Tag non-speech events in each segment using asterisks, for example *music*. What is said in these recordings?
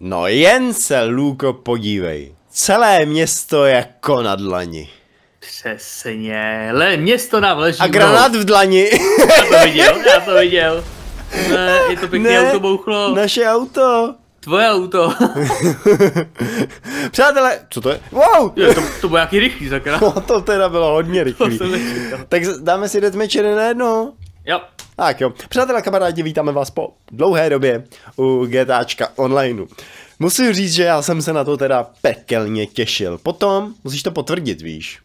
No jen se, Luko, podívej. Celé město je jako na dlani. Přesně, le, město nám leží. A granát v dlani. Já to viděl, já to viděl. Ne, *laughs* je to pěkné Ne, auto bouchlo. Naše auto. Tvoje auto. *laughs* Přátelé, co to je? Wow! Je, to, to bylo nějaký rychlý sakra. *laughs* No, to teda bylo hodně rychlý. Tak dáme si deathmatch jeden na jedno. Jo, Tak jo, přátelé kamarádi, vítáme vás po dlouhé době u GTAčka online. Musím říct, že já jsem se na to teda pekelně těšil. Potom musíš to potvrdit, víš.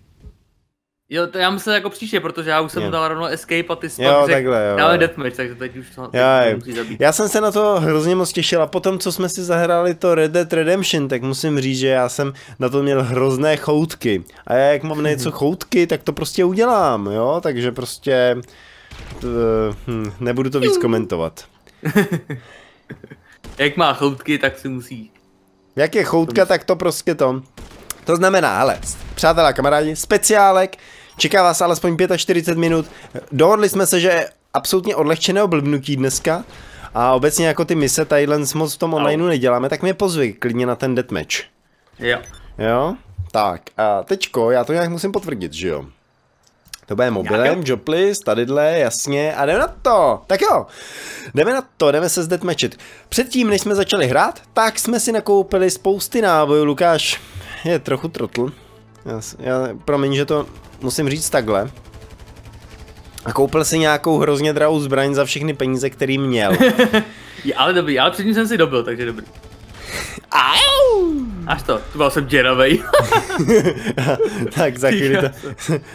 jo, to já myslím jako příště, protože já už jsem Jo. mu dal rovno escape a ty jsi Jo, takhle, jo, dáme deathmatch, takže teď už to, teď musí zabít. já jsem se na to hrozně moc těšil a potom, co jsme si zahráli to Red Dead Redemption, tak musím říct, že já jsem na to měl hrozné choutky. A já jak mám na něco *laughs* choutky, tak to prostě udělám, jo, takže prostě hm, nebudu to víc komentovat. *laughs* Jak má choutky, tak si musí. Jak je choutka, tak to prostě to. To znamená, hele, přátelé a kamarádi, speciálek, čeká vás alespoň 45 minut. Dohodli jsme se, že je absolutně odlehčeného blbnutí dneska a obecně jako ty mise tadyhle moc v tom online neděláme, tak mě pozvi klidně na ten deathmatch. Jo. Jo? Tak a teďko, já to nějak musím potvrdit, že jo? To bude mobilem, joblist, tadyhle, jasně, a jdeme na to. Tak jo, jdeme na to, jdeme se zdeathmatchit. Předtím, než jsme začali hrát, tak jsme si nakoupili spousty nábojů. Lukáš je trochu trotl. Já, já, promiň, že to musím říct takhle. A koupil si nějakou hrozně drahou zbraň za všechny peníze, který měl. *laughs* Ale dobrý, ale předtím jsem si dobil, takže dobrý. Až to, to byl jsem děravej. *laughs* tak za chvíli, to,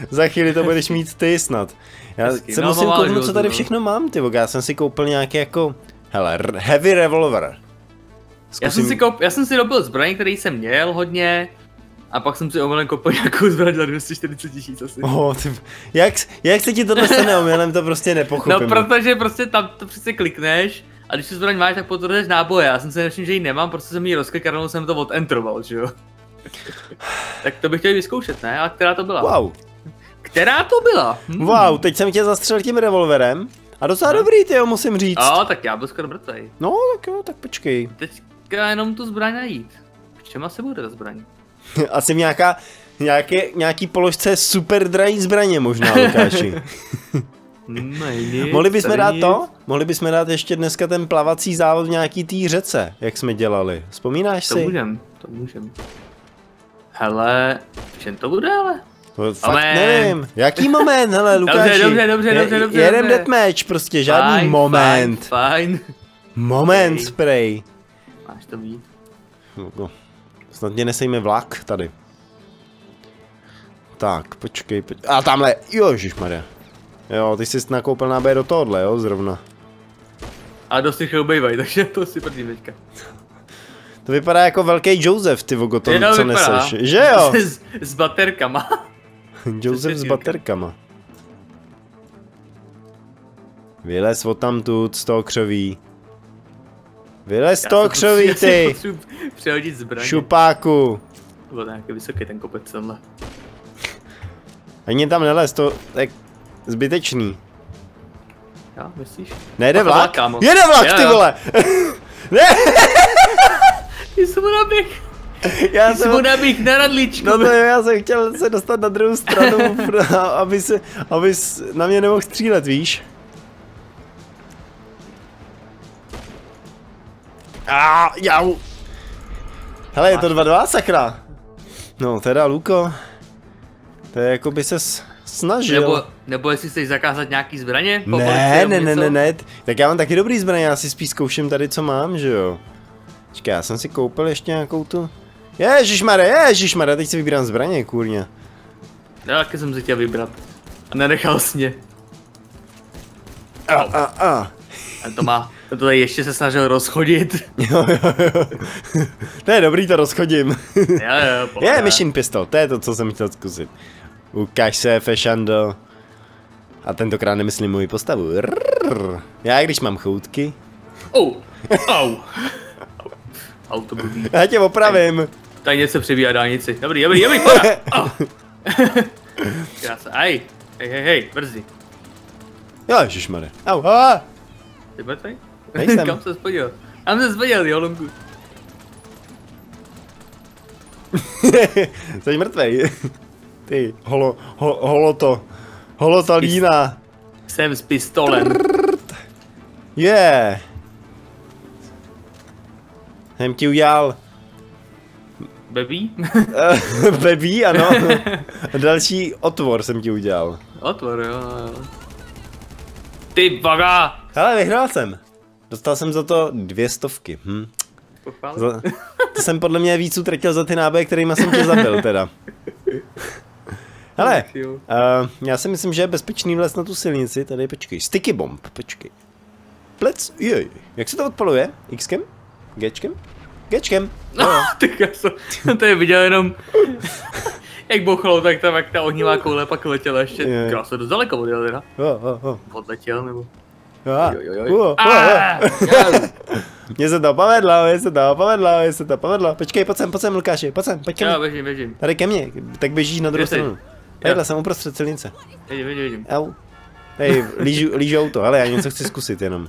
*laughs* za chvíli to budeš mít ty snad. Já Hezky. se No, musím kouknout, co tady no. všechno mám, ty. Já jsem si koupil nějaký jako, hele, heavy revolver. Já jsem, si koup, já jsem si dobil zbraň, který jsem měl hodně, a pak jsem si omylem koupil nějakou zbraň za 240 tisíc asi. Oh, ty, jak, jak se ti tohle stane omylem, to prostě nepochopím. No, protože prostě tam to přece klikneš a když tu zbraň máš, tak potvrdíš náboje. Já jsem si nevšiml, že ji nemám, prostě jsem ji rovnou jsem to odentroval, že jo. *laughs* tak to bych chtěl vyzkoušet, ne? A která to byla? Wow, Která to byla? Hm? wow, teď jsem tě zastřelil tím revolverem. A docela dobrý, ty jo, musím říct. Jo, tak já byl skoro mrtvej. No, tak jo, tak počkej. Teďka jenom tu zbraň najít. V čem asi bude ta zbraň? *laughs* Asi nějaká, nějaké, nějaký položce super drahý zbraně možná, Lukáši. *laughs* Mohli bychom dát to? Mohli bychom dát ještě dneska ten plavací závod v nějaký té řece, jak jsme dělali. Vzpomínáš To si? můžem, to můžem. Hele, v čem to bude ale? To fakt Moment. nevím. Jaký moment, hele, *laughs* Lukáši? dobře, dobře, Je- dobře, dobře, Jeden dobře. deathmatch, prostě žádný Fajn, moment. Fajn, fajn. Moment, Okej. spray. Máš to mít. No, snad mě nesejme vlak tady. Tak, počkej, poč- A tamhle, jožišmarja. Jo, ty jsi nakoupil náběr do tohohle, jo, zrovna. A dost rychle ubejvaj, *laughs* takže to si prdím teďka. To vypadá jako velký Joseph, ty vogo, to, co vypadá. neseš. Že jo? *laughs* S, s baterkama. *laughs* Joseph s baterkama. Vylez od tamtud z toho křoví. Vylez z toho křoví, ty! Přehodit zbraně. Šupáku. To byl nějaký vysoký ten kopec tenhle. Ani tam nelez, to je zbytečný. Jo, myslíš? Nejde vlak? vlak, kámo. Jede vlak, Jo, ty vole! *laughs* ne, Ty jsi mu naběh. já Ty jsi mu jsem... naběh na radličku. No to jo, já jsem chtěl se dostat na druhou stranu, *laughs* aby se, aby s- na mě nemohl střílet, víš? A jau. Hele, je to 2-2, sakra. No, teda, Luko. To je jako by se snažil. Nebo, nebo jestli chceš zakázat nějaký zbraně? po Ne, ne, ne, ne, ne, tak já mám taky dobrý zbraně, já si spíš zkouším tady, co mám, že jo. Počkej, já jsem si koupil ještě nějakou tu... Ježišmarja, ježišmarja, teď si vybírám zbraně, kurně. Já taky jsem si chtěl vybrat. A nenechal jsi mě. A, a, a. A to má, to tady ještě se snažil rozchodit. *laughs* Jo, jo, jo. To je dobrý, to rozchodím. jo, jo. Je, mission pistol, to je to, co jsem chtěl zkusit. Ukaž se, Fešando. A tentokrát nemyslím moji postavu. Rrrr. Já když mám choutky, Au, au. Auto blbý. já tě opravím. Tady něco přebíhá dálnici. Dobrý, dobrý, dobrý. *laughs* Au. Krása, aj. Hej, hej, hej, brzy. Ježišmarja. Au, a. Ty mrtvej? Nejsem. *laughs* Kam se spodil? Tam se spodil, jo, Lungu. *laughs* Jsi mrtvej. Ty, holo, ho, holo to. Holo ta lína. Jsem s pistolem. Je. Yeah. Jsem ti udělal Baby? *laughs* Baby, ano. *laughs* Další otvor jsem ti udělal. Otvor, jo, jo. Ty baga! Ale vyhrál jsem. Dostal jsem za to dvě stovky. Hm. Za, to jsem podle mě víc utratil za ty náboje, kterými jsem tě zabil teda. *laughs* Hele, uh, já si myslím, že je bezpečný vlez na tu silnici. Tady počkej, sticky bomb, počkej. Plec, jej, jak se to odpaluje? Xkem? Gčkem? Gčkem. No, *laughs* tak já jsem to je viděl jenom, *laughs* jak bouchalo, tak tam jak ta ohnivá koule pak letěla ještě je. krásně dost daleko odjel teda. Oh, oh, oh. Odletěl nebo... Jo, jo, jo. *laughs* Mně se to povedlo, mně se to povedlo, mně se to povedlo. Počkej, pojď sem, pojď sem, Lukáši, pojď sem, pojď ke mně. Jo, běžím, běžím. Tady ke mně, tak běžíš na druhou stranu. Takhle jsem uprostřed silnice. Vidím, vidím, vidím. Au. Hej, lížu, lížu auto, ale já něco chci zkusit jenom.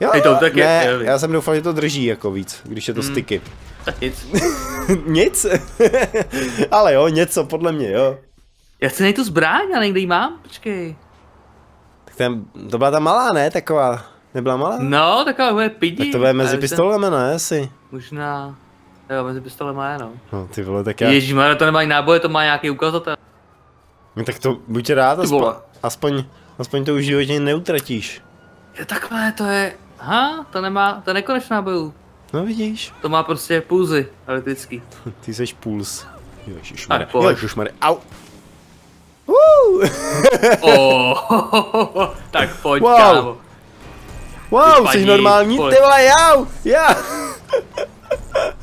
Jo, Hej, to tak ne, je, já jsem doufal, že to drží jako víc, když je to Hmm. styky. Tak nic. *laughs* nic? *laughs* ale jo, něco, podle mě, jo. Já chci najít tu zbraň, ale někde ji mám, počkej. Tak ten, to byla ta malá, ne? Taková, nebyla malá? No, taková bude pidi. Tak to bude mezi pistolemi, ne? Asi. Možná, jo, mezi pistolem a no. No, ty vole, tak já... Ježíš, to nemá ani náboje, to má nějaký ukazatel. No, tak to buď rád, aspoň, aspoň, aspoň to už životě neutratíš. Je takhle, to je, aha, to nemá, to je nekonečná nábojů. No vidíš, To má prostě pulzy elektrický. *laughs* ty jsi puls. Tak pojď. Ježišmarja, au. Uh, *laughs* Oh, tak pojď, Wow. kámo. wow, jsi normální, pojď. ty vole, jau, já.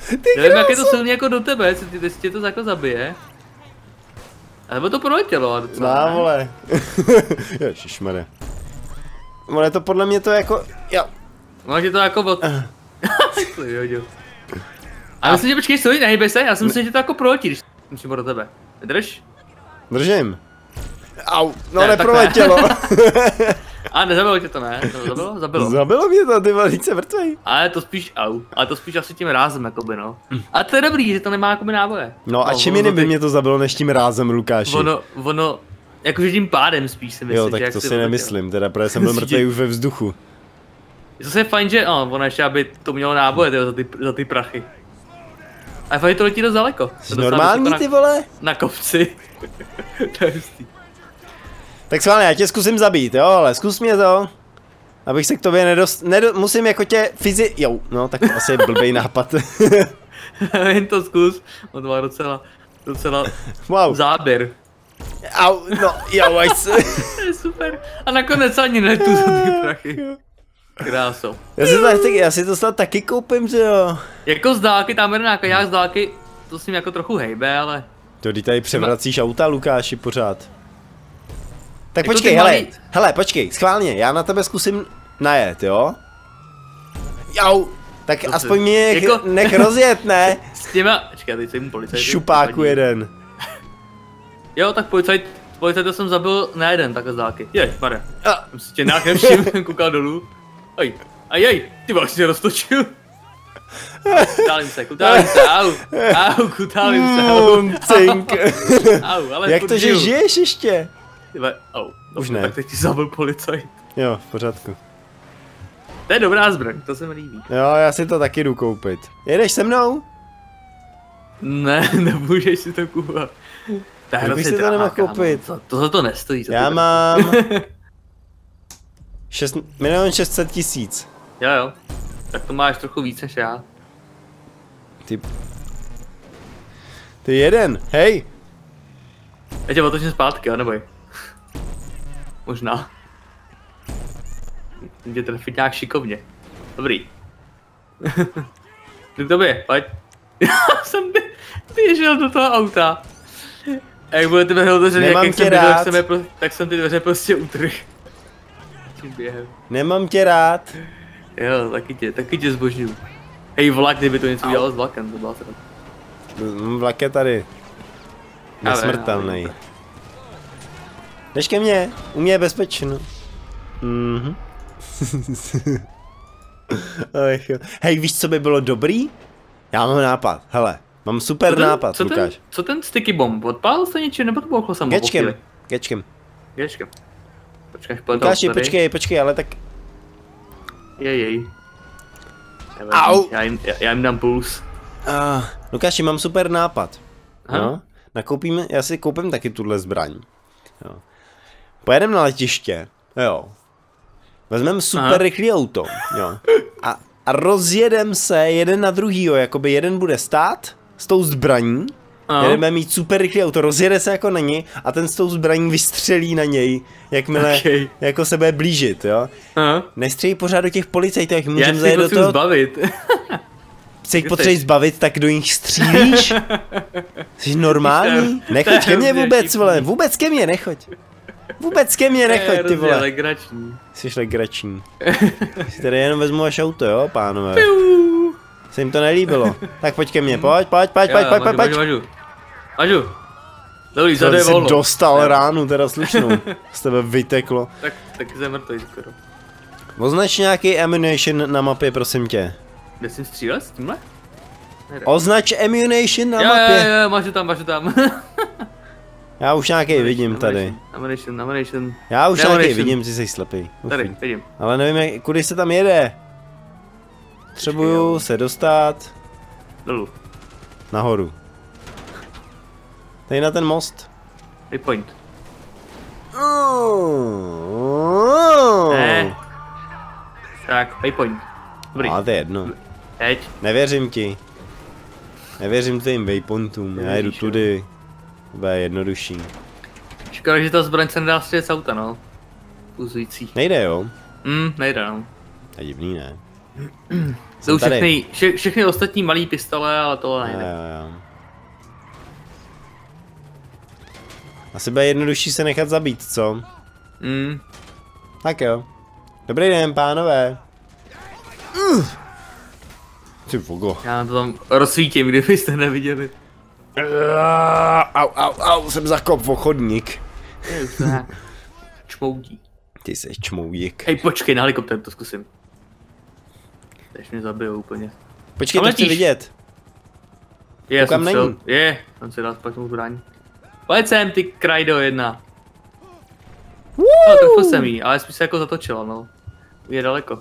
Ty Nevím, jak je to silný jako do tebe, jestli ty- jestli tě to jako zabije. A nebo to proletělo docela. Má, ne? vole. *laughs* Ježišmarja. Vole, to podle mě to jako, jo. No, že to jako od... *laughs* to vyhodil. A myslím, že počkej, stoj, nehybej se, já si myslím, že to jako proletí, když musím do tebe. Drž. Držím. Au, no Ne, neproletělo. *laughs* A nezabilo tě to, ne? To zabilo? Zabilo. Zabilo mě to, ty se mrtvej. Ale to spíš, au, ale to spíš asi tím rázem, jakoby, no. A to je dobrý, že to nemá jakoby náboje. No a čím ono jiným by mě to zabilo než tím rázem, Lukáši? Ono, ono, jakože tím pádem spíš si myslím, Jo, že tak jak to si nemyslím, teda protože jsem byl mrtvý *laughs* že- už ve vzduchu. To je fajn, že, no, ono ještě, aby to mělo náboje, tyjo, za ty, za ty prachy. A fajn to letí dost daleko. Jsi normální vysoko ty vole? na kopci. *laughs* to je hustý. Tak schválně, já tě zkusím zabít, jo, ale zkus mě to. Abych se k tobě nedost... Nedo... Musím jako tě fyzi... Jo, no, tak to asi je blbej *laughs* nápad. *laughs* Jen to zkus, on má docela, docela wow. záběr. Au, no, jo, až se... Super. A nakonec ani netu za ty prachy. Kráso. Já si, to, já si to snad taky koupím, že jo. Jako z dálky, tam jeden jako já z dálky, to s ním jako trochu hejbe, ale... To ty tady převracíš auta, Lukáši, pořád. Tak Jako počkej, hele, malý- hele, počkej, schválně, já na tebe zkusím najet, jo? Jau, tak To aspoň mě nech, jako- nech rozjet, ne? *laughs* S těma... Čekaj, teď jsem mu policajt. Šupáku jeden. *laughs* Jo, tak policajt, policajta jsem zabil na jeden takhle z dálky. Jej, Maria. A, Jsem si tě nějak nevšiml, *laughs* koukal dolů. Oj, a jej, ty vás se roztočil. Kutálím se, kutálím se, au, au, kutálím se, au, mm, cink. au, ale Jak to, že žiješ ještě? Ty vole, au, Už ne. Tak teď ti zabil policajt. Jo, v pořádku. To je dobrá zbraň, to se mi líbí. Jo, já si to taky jdu koupit. Jedeš se mnou? Ne, *laughs* nemůžeš si to kupovat. To Jak bych si to nemohl koupit? To, to za to nestojí. za Já ty mám... *laughs* 6, milion 600 tisíc. Jo, jo. Tak to máš trochu víc než já. Ty... Ty jeden, hej! Já tě otočím zpátky, jo, neboj. Možná. Může trefit nějak šikovně. Dobrý. *laughs* Jdu k tobě, pojď. Já *laughs* jsem bě- běžel do toho auta. A jak budete mi otevřený, jak, jak tě jsem běžel, jsem, je pro, tak jsem ty dveře prostě. Tím během. Nemám tě rád. Jo, taky tě, taky tě zbožňuju. Hej, vlak, kdyby to něco udělalo s vlakem, to byla se Mm, Vlak je tady. Já vím, Nesmrtelný. Jdeš ke mně, u mě je bezpečno. Mhm. *laughs* Hej, víš, co by bylo dobrý? Já mám nápad, hele. Mám super ten, nápad, co ten, Lukáš. co ten sticky bomb? Odpálil jste něčím, nebo to bylo samo? po Gečkem, gečkem. Gečkem. Počkej, Lukáši, počkej, počkej, ale tak... Jej, Au. Já jim, já, já jim dám puls. Uh, Lukáši, mám super nápad. Aha. No, nakoupím, já si koupím taky tuhle zbraň. Jo. Pojedeme na letiště, jo. Vezmeme super Aha. rychlý auto, jo. A, a rozjedem se jeden na druhýho, jakoby jeden bude stát s tou zbraní, Ano. jeden bude mít super rychlý auto, rozjede se jako na něj a ten s tou zbraní vystřelí na něj, jakmile Okej. jako se bude blížit, jo. Aha. Pořád do těch policajtů, jak můžeme zajet do toho, zbavit. se jich potřebuješ zbavit, tak do nich střílíš? *laughs* Jsi normální? Nechoď ke mně vůbec, vole, vůbec ke mně nechoď. Vůbec ke mně nechoď, ty vole. legrační. Jsi legrační. Si tady jenom vezmu až auto, jo, pánové. Piu. Se jim to nelíbilo. Tak pojď ke mně, pojď, pojď, pojď, pojď, pojď, pojď, pojď. mažu. Mažu. Dobrý, zade je jsi volno. dostal ránu, teda slušnou. *laughs* Z tebe vyteklo. Tak, tak jsem mrtvý skoro. Označ nějaký ammunition na mapě, prosím tě. Kde jsem střílel s tímhle? Označ ammunition na jo, jo, mapě. jo, mažu tam, mažu tam. *laughs* Já už nějaký vidím tady. Ammunition, ammunition. Já už nějaký vidím, ty jsi slepý. Tady, Ufí. vidím. Ale nevím, jak, kudy se tam jede. Potřebuju se dostat Dolů. nahoru. Tady na ten most. Waypoint. Oh. Ne. Tak, waypoint. Dobrý. A to je jedno. Teď. Nevěřím ti. Nevěřím tvým waypointům. Já jo. tudy. To bude jednodušší. Škoda, že ta zbraň se nedá střílet z auta, no. Fuzující. Nejde jo? Hm, nejde, no. To je divný, ne? *clears throat* Jsou všechny, vše, všechny ostatní malé pistole, ale tohle nejde. jo, jo. Asi bude jednodušší se nechat zabít, co? Hm, Tak jo. Dobrý den, pánové. Uh. Ty vogo. já to tam rozsvítím, kdybyste neviděli. Au, au, au, jsem zakop v chodník. Je, už to nějak čmoudí. Ty jsi čmoujík. Hej, počkej, na helikoptér to zkusím. Teď mě zabijou úplně. Počkej, Tam to chci vidět. Je, Koukám, jsem není. Je, jsem si dal spatnou zbraň. Pojď sem, ty krajdo jedna. No, trefil jsem jí, ale spíš se jako zatočila, no. Je daleko.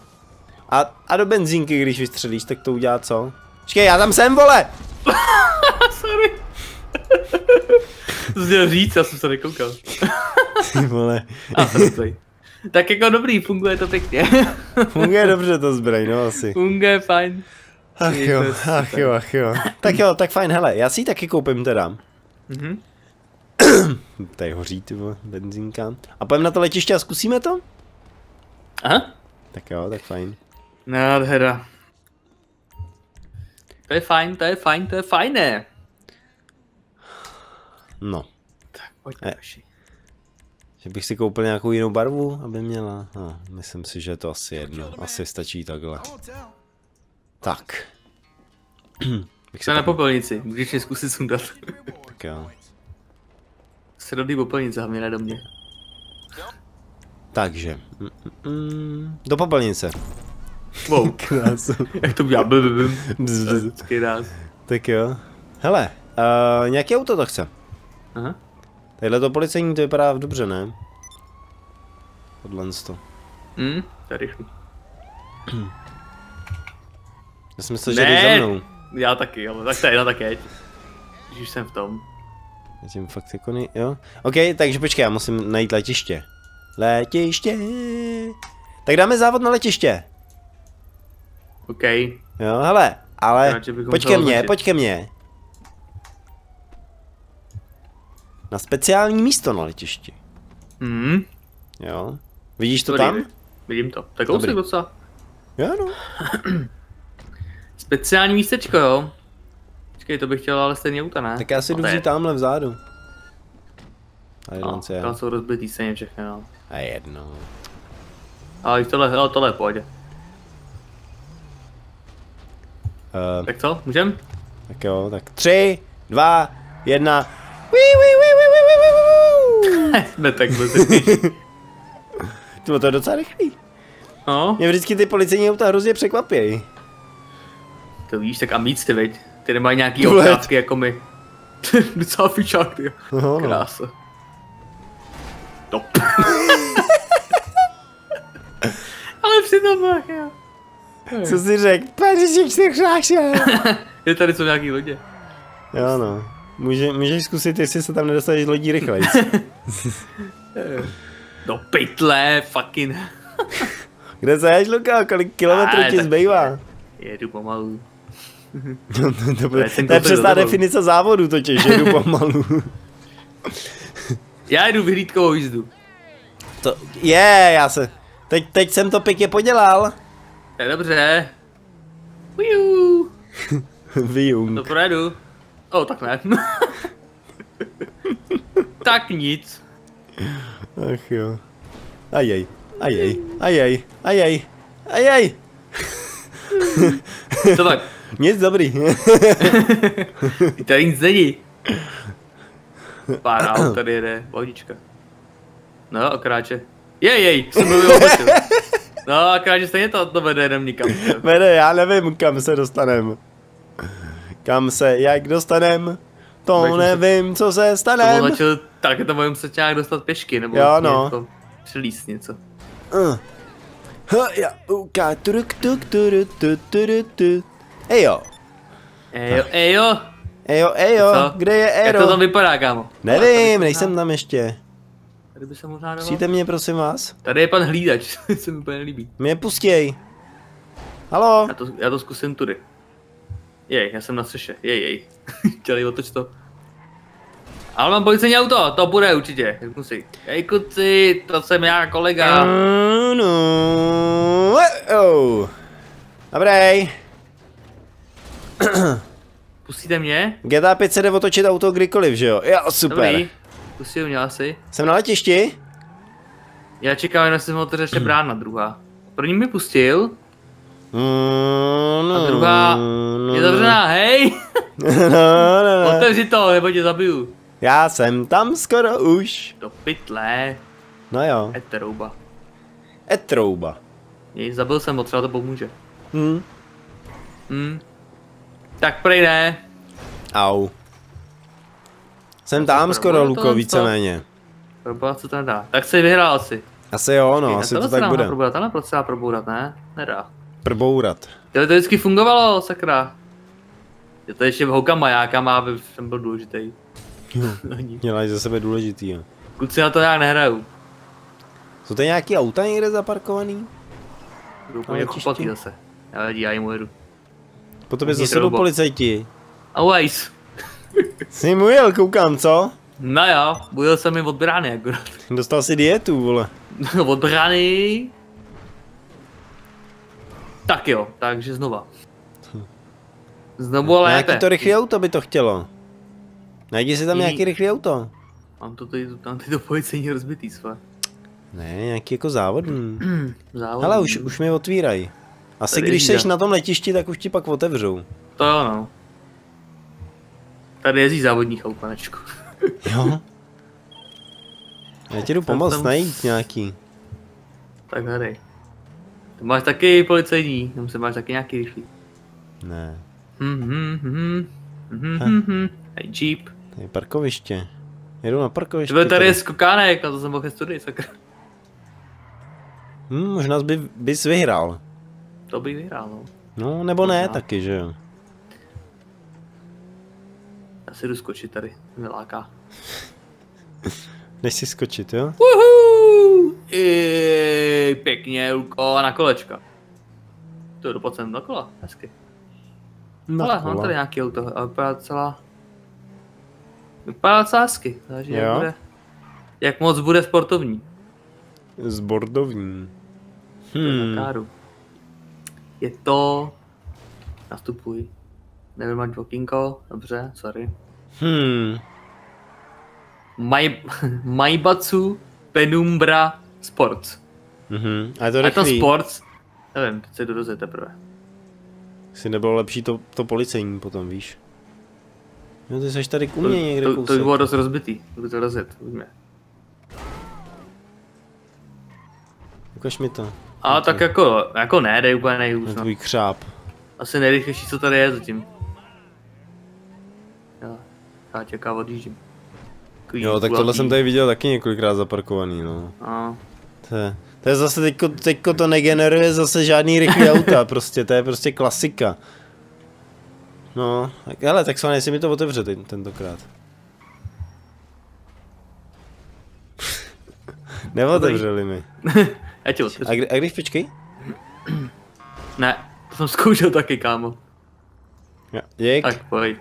A, a do benzínky, když vystřelíš, tak to udělá co? Počkej, já tam jsem, vole! *laughs* *laughs* To jsi měl říct, já jsem se nekoukal. Ty vole. *laughs* A. Tak jako dobrý, funguje to pěkně. *laughs* Funguje dobře to zbraň, no asi. funguje fajn. Ach jo, ach jo, ach jo. Tak jo, tak fajn, hele, já si ji taky koupím teda. Mhm. *clears throat* Tady hoří, ty vole, benzínka. A pojďme na to letiště a zkusíme to? Aha. Tak jo, tak fajn. Nádhera. To je fajn, to je fajn, to je fajné. No, Tak pojď, Ne. Toši. že bych si koupil nějakou jinou barvu, aby měla. No, myslím si, že je to asi jedno. Asi stačí takhle. Tak. *clears throat* bych Jsem na popelnici, můžeš mě zkusit sundat. tak jo. Se dobrý popelnice, hlavně ne do mě. Takže. Mm, mm, do popelnice. Wow, *laughs* Krásu. jak to udělá. Bzz, ráz. tak jo. Hele, uh, nějaký auto to chce. Aha. Tadyhle to policejní to vypadá dobře, ne? Tohle to. Hm, to je rychlý. *clears throat* Já jsem myslel, že Ne. jde za mnou. Já taky, ale tak to je, no tak jeď. Když jsem v tom. Já tím fakt jako nej... jo. OK, takže počkej, já musím najít letiště. Letiště. Tak dáme závod na letiště. OK. Jo, hele, ale Radši bychom pojď to ke mně, označit. pojď ke mně. Na speciální místo na letišti. Hm, Jo. Vidíš to dobrý, tam? Vidím to. Tak kousek docela. Jo, no. *clears throat* Speciální místečko, jo. Počkej, to bych chtěl ale stejně auta, ne? Tak já si No, jdu vzít tamhle vzadu. A jedno No, tam jsou rozbitý stejně všechny, no. A jedno. Ale tohle, ale tohle je pohodě. Uh, Tak co, můžem? tak jo, tak tři, dva, jedna. Wii, wii. *laughs* ne, tak bez *laughs* Ty to je docela rychlý. No, Mě vždycky ty policejní auta hrozně překvapějí. to víš, tak a víc ty, veď. Ty nemají nějaký Vlet. obrázky jako my. *laughs* Docela fičák, ty. No, no. Krása. Top. Ale přitom ach, jo. Co jsi řekl? Pařížek se chřášel. Je tady jsou nějaký lodě. Jo no. Může, můžeš zkusit, jestli se tam nedostaneš lodí rychleji. *laughs* *laughs* Do pytle, fucking. *laughs* Kde seš, Luka? Kolik kilometrů ti zbývá? Jedu pomalu. to, to, to, bude- Já jsem to je přesná definice závodu totiž, jedu pomalu. Já jdu vyhlídkovou jízdu. To, je, já se, teď, teď jsem to pěkně podělal. Tak dobře. Ujú. To projedu. O, tak ne. *laughs* tak nic. Ach jo. Ajej, ajej, ajej, ajej, ajej. Co tak? *laughs* Nic dobrý. *laughs* Tady nic není. Pár aut *clears throat* tady jede, vodička. No, akorát, že... Jej, jej, jsem byl obočil. No, akorát, že stejně to, to vede jenom nikam. Vede, já nevím, kam se dostanem. Kam se, jak dostanem, to Budeš muset- nevím, co se To stanem. začal, tak to budeme muset nějak dostat pěšky, nebo Jo, no. jako přilíst něco. Uh. Ha, ja, uka, turuk, tuk, turu, tu, turu, tu. Ejo, Ejo, ejo, ejo, ejo, Co? kde je jak to tam Ero? vypadá, kámo? Nevím, nejsem tam ještě. Tady by se možná dalo. Pustíte mě, prosím vás? Tady je pan hlídač, *laughs* se mi úplně nelíbí. Mě pustěj. Halo? Já to, já to zkusím tudy. Jej, já jsem na střeše, jej, jej. *laughs* Chtěli otoč to. Ale mám policejní auto, to bude určitě, řeknu si. Hej kuci, to jsem já, kolega. Mm, no. Oh. Dobrý. *clears throat* Pustíte mě? GTA 5 se jde otočit auto kdykoliv, že jo? Jo, super. Dobrý. Pustil mě asi. Jsem na letišti? Já čekám, jenom se mi otevře ještě *clears throat* brána druhá. První mi pustil, a druhá no, je zavřená, hej! *laughs* No, no, no. Otevři to, nebo tě zabiju. Já jsem tam skoro už. Do pytle, No jo. eterouba. Etrouba. Jej, zabil jsem ho, třeba to pomůže. Hm. Hm. Tak prej ne. Au. Jsem tam skoro, Luko, víceméně. Probovat, co to nedá. Tak si vyhrál asi. Asi jo, no, Ej, asi to se tak bude. Probourat, ale proč se dá probourat, ne? Nedá. Probourat. Jo, to vždycky fungovalo, sakra. Je to ještě v Hoka majákama, aby jsem byl důležitý. Ani. *laughs* Dělají ze sebe důležitý, jo. Kluci na to nějak nehrajou. Jsou to nějaký auta někde zaparkovaný? Budou po těžký. chopatý zase. Já vidí, já jim ujedu. Potom je Vnitř zase jdou policajti. Always. *laughs* Jsi mu jel, koukám, co? No jo, bojil jsem jim od brány akorát. Dostal si dietu, vole. *laughs* od brány. Tak jo, takže znova. Znovu ale Nějaký lépe. to rychlé auto by to chtělo. Najdi si tam Jiný. nějaký rychlé auto. Mám to tady, tam ty to policejní rozbitý své. Ne, nějaký jako závodní. *clears throat* Závod. Hele, už, už mi otvírají. Asi Tady když seš na tom letišti, tak už ti pak otevřou. To jo no. Tady jezdí závodní aut, panečku. *laughs* Jo. Já ti jdu pomoct tam- najít nějaký. Tak hledej. Ty máš taky policejní, tam se máš taky nějaký rychlý. Ne, Mhm, mhm, mhm. Hej, Jeep. tady je parkoviště. Jedu na parkoviště. Tebe tady je skokánek, na to jsem mohl ke studii, sakra. Hm, možná by, bys vyhrál. To bych vyhrál, no. No, nebo ne Možná. taky, že jo. Já si jdu skočit tady, to mě láká. Jdeš si skočit, jo? Ej, pěkně, Luko, na kolečka. To dopad jsem na kola, hezky. Na Ale mám tady nějaký auto a vypadá docela... Vypadá docela hezky, takže jak, bude, jak moc bude sportovní. Zbordovní. Hmm. Hmm. Je to... Nastupuj. Never mind walkingo, dobře, sorry. Hmm. Mai, *laughs* Maibatsu Penumbra Sports. Mhm. A je to A je to rychlý. Sports? Nevím, teď se jdu rozjet teprve. Si nebylo lepší to, to policejní potom, víš? No ty seš tady ku mně někde to, to, to by bylo dost rozbitý, to by to rozjet, uvidíme. Ukaž mi to. A tak jako, jako ne, dej úplně nejhůř, no. tvůj křáp. Asi nejrychlejší, co tady je zatím. Já čeká odjíždím. Takový Jo, tak kulatý. tohle jsem tady viděl taky několikrát zaparkovaný, no. No, To je, to je zase teďko, teďko to negeneruje zase žádný rychlý *laughs* auta, prostě, to je prostě klasika. No, tak hele, tak svaně, jestli mi to otevře teď, tentokrát. *laughs* Neotevřeli mi. *laughs* já tě A, kdy, a když počkej? Ne, to jsem zkoušel taky, kámo. Jo, Dík. Tak pojď.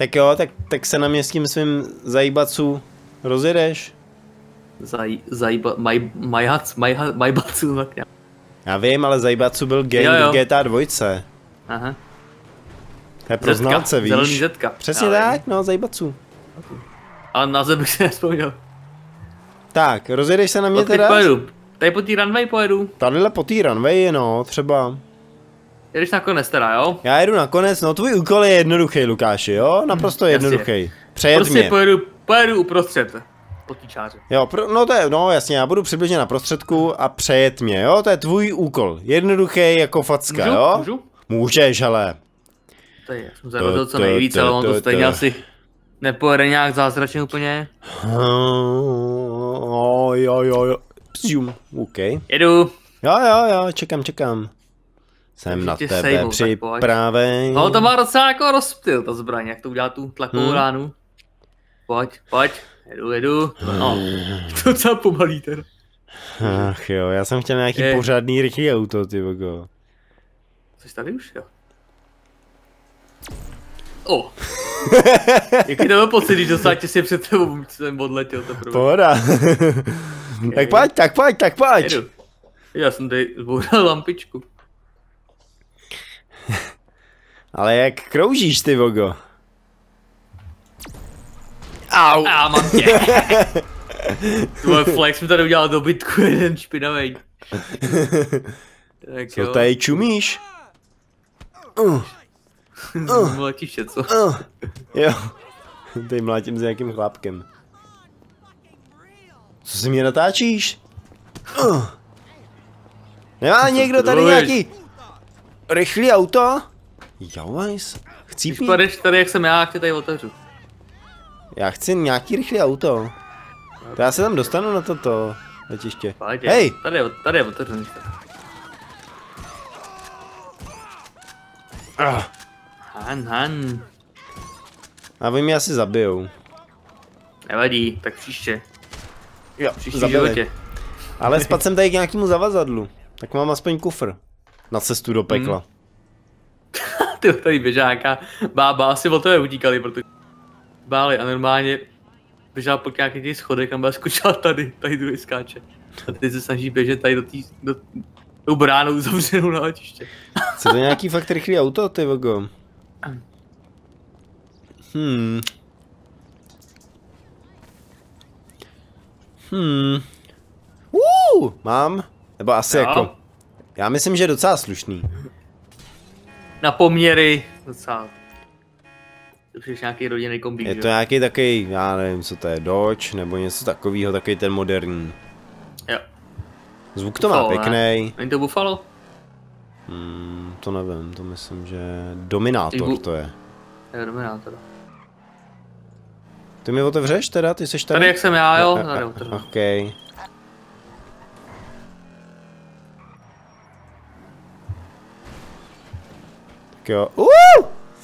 Tak jo, tak, tak se na mě s tím svým zajíbacu rozjedeš. Zaj, zajba, maj, majac, maja, majbacu, tak já. Já vím, ale zajíbacu byl gang Jo, jo. GTA 2. Aha. To je pro Zetka, znalce, víš? zelený zetka. Přesně Já vím. tak, no, zajíbacu. Ale na zem bych si nespomněl. Tak, rozjedeš se na mě Odkud teda? pojedu? Tady po té runway pojedu. Tadyhle po té runway, no, třeba. Jedeš nakonec teda, jo? Já jedu nakonec, no tvůj úkol je jednoduchý, Lukáši, jo? Naprosto jasně. jednoduchý. Přejed prostě mě. pojedu, pojedu uprostřed. Po té čáře. Jo, pro, no to je, no jasně, já budu přibližně na prostředku a přejet mě, jo? To je tvůj úkol. Jednoduchý jako facka, Můžu? jo? Můžu? Můžeš, hele. To je, jsem zarazil co nejvíc, ale on to, stejně asi nepojede nějak zázračně úplně. Jo, jo, jo. Psium, OK. Jedu. Jo, jo, jo, čekám, čekám. Jsem na tebe sejmu, připraven. No to má docela jako rozptyl ta zbraň, jak to udělá tu tlakovou Hmm. ránu. Pojď, pojď, jedu, jedu. No, *laughs* to docela pomalý teda. Ach jo, já jsem chtěl nějaký Je. pořádný rychlý auto, ty vogo. Jsi tady už, jo? O. *laughs* Jaký to byl pocit, když dostal těsně před tebou, jsem odletěl teprve. Pohoda. tak pojď, tak pojď, tak pojď. Jedu. Já jsem tady zboural lampičku. Ale jak kroužíš, ty vogo? Au. A mám tě. *laughs* Tvoj flex mi tady udělal dobytku jeden špinavý. Tak Co jo, tady čumíš? Uh, *laughs* Mletiště, co? uh. Jo. Tady mlátím s nějakým chlápkem. Co si mě natáčíš? Uh. Nemá někdo tady nějaký rychlý auto? Jo, vajs. Chci Když padeš tady, jak jsem já, jak tě tady otevřu. Já chci nějaký rychlý auto. To já se tam dostanu na toto letiště. Pojď, Hej! Tady je, tady je otevřený. Ah. Han, han. A oni mě asi zabijou. Nevadí, tak příště. Jo, Příští životě. Ale spadl *laughs* jsem tady k nějakému zavazadlu. Tak mám aspoň kufr. Na cestu do pekla. Ty tady běžáka. Bába asi od tebe utíkali, protože báli a normálně běžel po nějakých těch schodech a byla skočila tady, tady druhý skáče. A ty se snaží běžet tady do té do, tou bránou zavřenou na letiště. Chce to nějaký fakt rychlý auto, ty vogo? Hmm. Hmm. Uh, mám. Nebo asi Jo. jako. Já myslím, že je docela slušný. Na poměry docela. To je nějaký rodinný kombík, Je že? to nějaký takový, já nevím, co to je, Dodge, nebo něco takového, takový ten moderní. Jo. Zvuk to má Buffalo, ne? pěkný. Není to Buffalo? Hmm, to nevím, to myslím, že Dominátor Bu- to je. Je Dominátor. Ty mi otevřeš teda, ty seš tady? Tady jak jsem já, jo? Tady otevřu. Ok. Jo. Uh!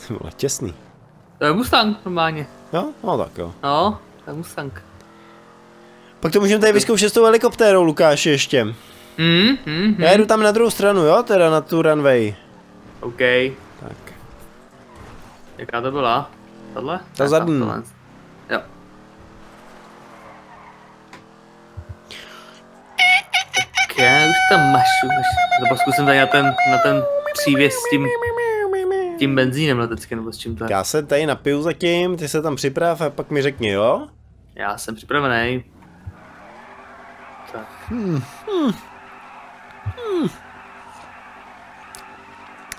Vole, těsný. To je Mustang normálně. Jo? No tak jo. No, to je Mustang. Pak to můžeme tady vyzkoušet s tou helikoptérou, Lukáš, ještě. Mm, mm, Já jedu tam na druhou stranu, jo? Teda na tu runway. OK. Tak. Jaká to byla? Tohle? Ta zadní. tohle. Jo. Tak já už tam mašu. Nebo zkusím tady na ten, na ten přívěs s tím, tím benzínem leteckým, nebo s čím to je. Já se tady napiju zatím, ty se tam připrav a pak mi řekni, jo? Já jsem připravený. Tak.